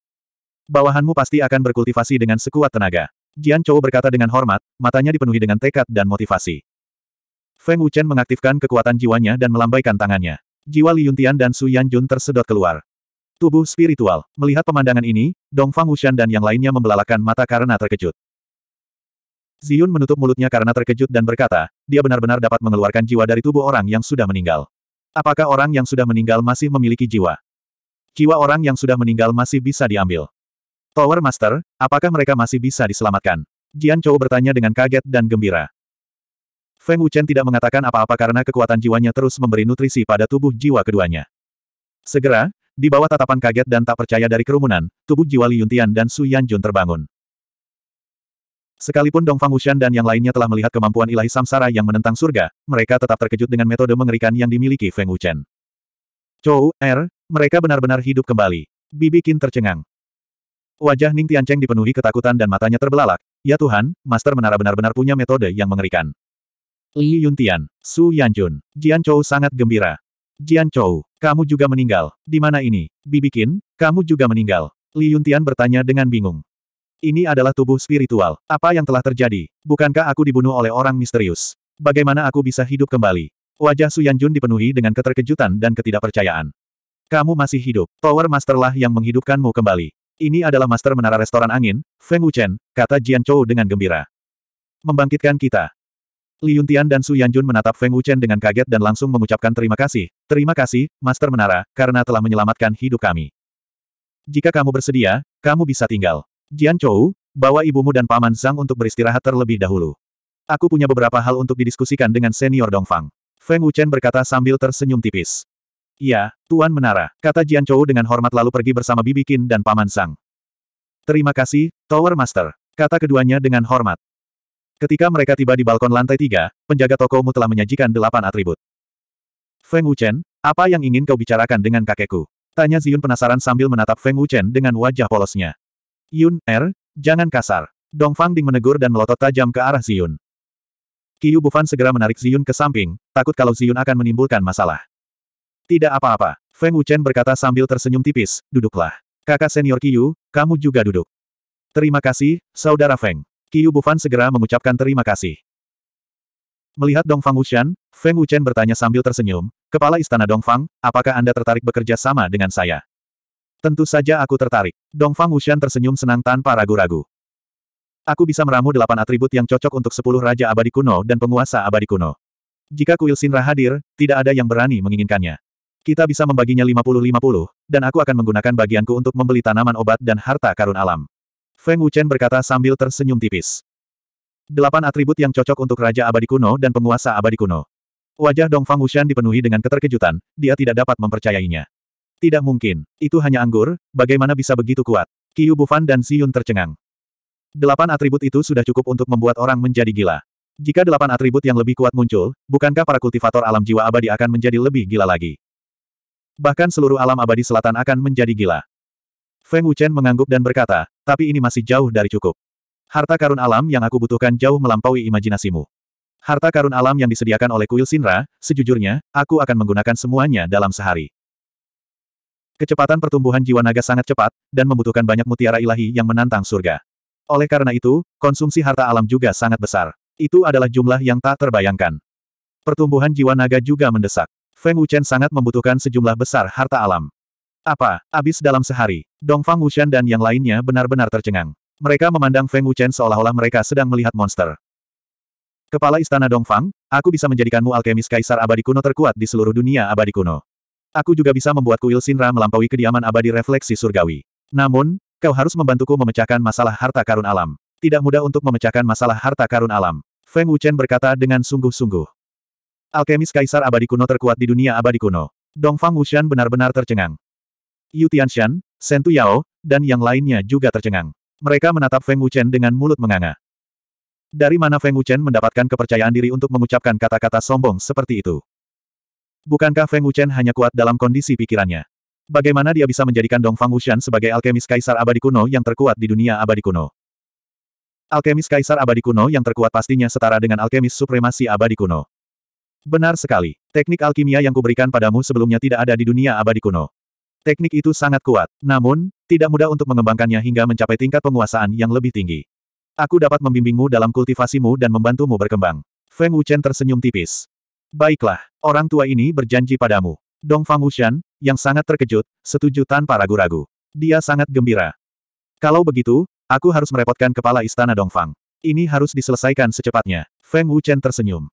Bawahanmu pasti akan berkultivasi dengan sekuat tenaga. Jian Chou berkata dengan hormat, matanya dipenuhi dengan tekad dan motivasi. Feng Wuchen mengaktifkan kekuatan jiwanya dan melambaikan tangannya. Jiwa Li Yuntian dan Su Yanjun tersedot keluar. Tubuh spiritual. Melihat pemandangan ini, Dong Fang Wushan dan yang lainnya membelalakan mata karena terkejut. Ziyun menutup mulutnya karena terkejut dan berkata, dia benar-benar dapat mengeluarkan jiwa dari tubuh orang yang sudah meninggal. Apakah orang yang sudah meninggal masih memiliki jiwa? Jiwa orang yang sudah meninggal masih bisa diambil. Tower Master, apakah mereka masih bisa diselamatkan? Jian Chou bertanya dengan kaget dan gembira. Feng Wuchen tidak mengatakan apa-apa karena kekuatan jiwanya terus memberi nutrisi pada tubuh jiwa keduanya. Segera, di bawah tatapan kaget dan tak percaya dari kerumunan, tubuh jiwa Li Yuntian dan Su Yanjun terbangun. Sekalipun Dong Fang Wuxian dan yang lainnya telah melihat kemampuan ilahi samsara yang menentang surga, mereka tetap terkejut dengan metode mengerikan yang dimiliki Feng Wuchen. Chou, Er, mereka benar-benar hidup kembali. Bibi Qin tercengang. Wajah Ning Tiancheng dipenuhi ketakutan dan matanya terbelalak. Ya Tuhan, Master Menara benar-benar punya metode yang mengerikan. Li Yuntian, Su Yanjun, Jian Chou sangat gembira. Jian Chou, kamu juga meninggal. Di mana ini? Bibi Qin, kamu juga meninggal. Li Yuntian bertanya dengan bingung. Ini adalah tubuh spiritual. Apa yang telah terjadi? Bukankah aku dibunuh oleh orang misterius? Bagaimana aku bisa hidup kembali? Wajah Su Yanjun dipenuhi dengan keterkejutan dan ketidakpercayaan. Kamu masih hidup. Tower Master lah yang menghidupkanmu kembali. Ini adalah master menara restoran angin, Feng Wuchen, kata Jian Chou dengan gembira. Membangkitkan kita. Li Yuntian dan Su Yanjun menatap Feng Wuchen dengan kaget dan langsung mengucapkan terima kasih. Terima kasih, Master Menara, karena telah menyelamatkan hidup kami. Jika kamu bersedia, kamu bisa tinggal. Jian Chou, bawa ibumu dan Paman Zhang untuk beristirahat terlebih dahulu. Aku punya beberapa hal untuk didiskusikan dengan senior Dongfang. Feng Wuchen berkata sambil tersenyum tipis. Iya, Tuan Menara, kata Jian Chou dengan hormat lalu pergi bersama Bibi Qin dan Paman Sang. Terima kasih, Tower Master, kata keduanya dengan hormat. Ketika mereka tiba di balkon lantai tiga, penjaga tokomu telah menyajikan delapan atribut. Feng Wuchen, apa yang ingin kau bicarakan dengan kakekku? Tanya Ziyun penasaran sambil menatap Feng Wuchen dengan wajah polosnya. Yun, Er, jangan kasar. Dong Fang Ding menegur dan melotot tajam ke arah Ziyun. Qiu Bufan segera menarik Ziyun ke samping, takut kalau Ziyun akan menimbulkan masalah. Tidak apa-apa. Feng Wuchen berkata sambil tersenyum tipis, duduklah. Kakak senior Qiu, kamu juga duduk. Terima kasih, Saudara Feng. Qiu Bufan segera mengucapkan terima kasih. Melihat Dongfang Wuxian, Feng Wuchen bertanya sambil tersenyum, Kepala Istana Dongfang, apakah Anda tertarik bekerja sama dengan saya? Tentu saja aku tertarik. Dongfang Wuxian tersenyum senang tanpa ragu-ragu. Aku bisa meramu delapan atribut yang cocok untuk sepuluh Raja Abadi Kuno dan Penguasa Abadi Kuno. Jika Kuil Sinra hadir, tidak ada yang berani menginginkannya. Kita bisa membaginya 50-50, dan aku akan menggunakan bagianku untuk membeli tanaman obat dan harta karun alam. Feng Wuchen berkata sambil tersenyum tipis. Delapan atribut yang cocok untuk Raja Abadi Kuno dan Penguasa Abadi Kuno. Wajah Dong Fang Wuxian dipenuhi dengan keterkejutan, dia tidak dapat mempercayainya. Tidak mungkin, itu hanya anggur, bagaimana bisa begitu kuat? Qiu Bufan dan Ziyun tercengang. Delapan atribut itu sudah cukup untuk membuat orang menjadi gila. Jika delapan atribut yang lebih kuat muncul, bukankah para kultivator alam jiwa abadi akan menjadi lebih gila lagi? Bahkan seluruh alam abadi selatan akan menjadi gila. Feng Wuchen mengangguk dan berkata, tapi ini masih jauh dari cukup. Harta karun alam yang aku butuhkan jauh melampaui imajinasimu. Harta karun alam yang disediakan oleh kuil Sinra, sejujurnya, aku akan menggunakan semuanya dalam sehari. Kecepatan pertumbuhan jiwa naga sangat cepat, dan membutuhkan banyak mutiara ilahi yang menantang surga. Oleh karena itu, konsumsi harta alam juga sangat besar. Itu adalah jumlah yang tak terbayangkan. Pertumbuhan jiwa naga juga mendesak. Feng Wuchen sangat membutuhkan sejumlah besar harta alam. Apa, habis dalam sehari? Dong Fang dan yang lainnya benar-benar tercengang. Mereka memandang Feng Wuchen seolah-olah mereka sedang melihat monster. Kepala Istana Dongfang, aku bisa menjadikanmu alkemis kaisar abadi kuno terkuat di seluruh dunia abadi kuno. Aku juga bisa membuat kuil Sinra melampaui kediaman abadi refleksi surgawi. Namun, kau harus membantuku memecahkan masalah harta karun alam. Tidak mudah untuk memecahkan masalah harta karun alam. Feng Wuchen berkata dengan sungguh-sungguh. Alkemis kaisar abadi kuno terkuat di dunia abadi kuno. Dongfang Wuxian benar-benar tercengang. Yu Tianshan, Shen Tuyao, dan yang lainnya juga tercengang. Mereka menatap Feng Wuchen dengan mulut menganga. Dari mana Feng Wuchen mendapatkan kepercayaan diri untuk mengucapkan kata-kata sombong seperti itu? Bukankah Feng Wuchen hanya kuat dalam kondisi pikirannya? Bagaimana dia bisa menjadikan Dongfang Wuxian sebagai alkemis kaisar abadi kuno yang terkuat di dunia abadi kuno? Alkemis kaisar abadi kuno yang terkuat pastinya setara dengan alkemis supremasi abadi kuno. Benar sekali. Teknik alkimia yang kuberikan padamu sebelumnya tidak ada di dunia abadi kuno. Teknik itu sangat kuat, namun, tidak mudah untuk mengembangkannya hingga mencapai tingkat penguasaan yang lebih tinggi. Aku dapat membimbingmu dalam kultivasimu dan membantumu berkembang. Feng Wuchen tersenyum tipis. Baiklah, orang tua ini berjanji padamu. Dong Fang Wushan, yang sangat terkejut, setuju tanpa ragu-ragu. Dia sangat gembira. Kalau begitu, aku harus merepotkan kepala istana Dongfang. Ini harus diselesaikan secepatnya. Feng Wuchen tersenyum.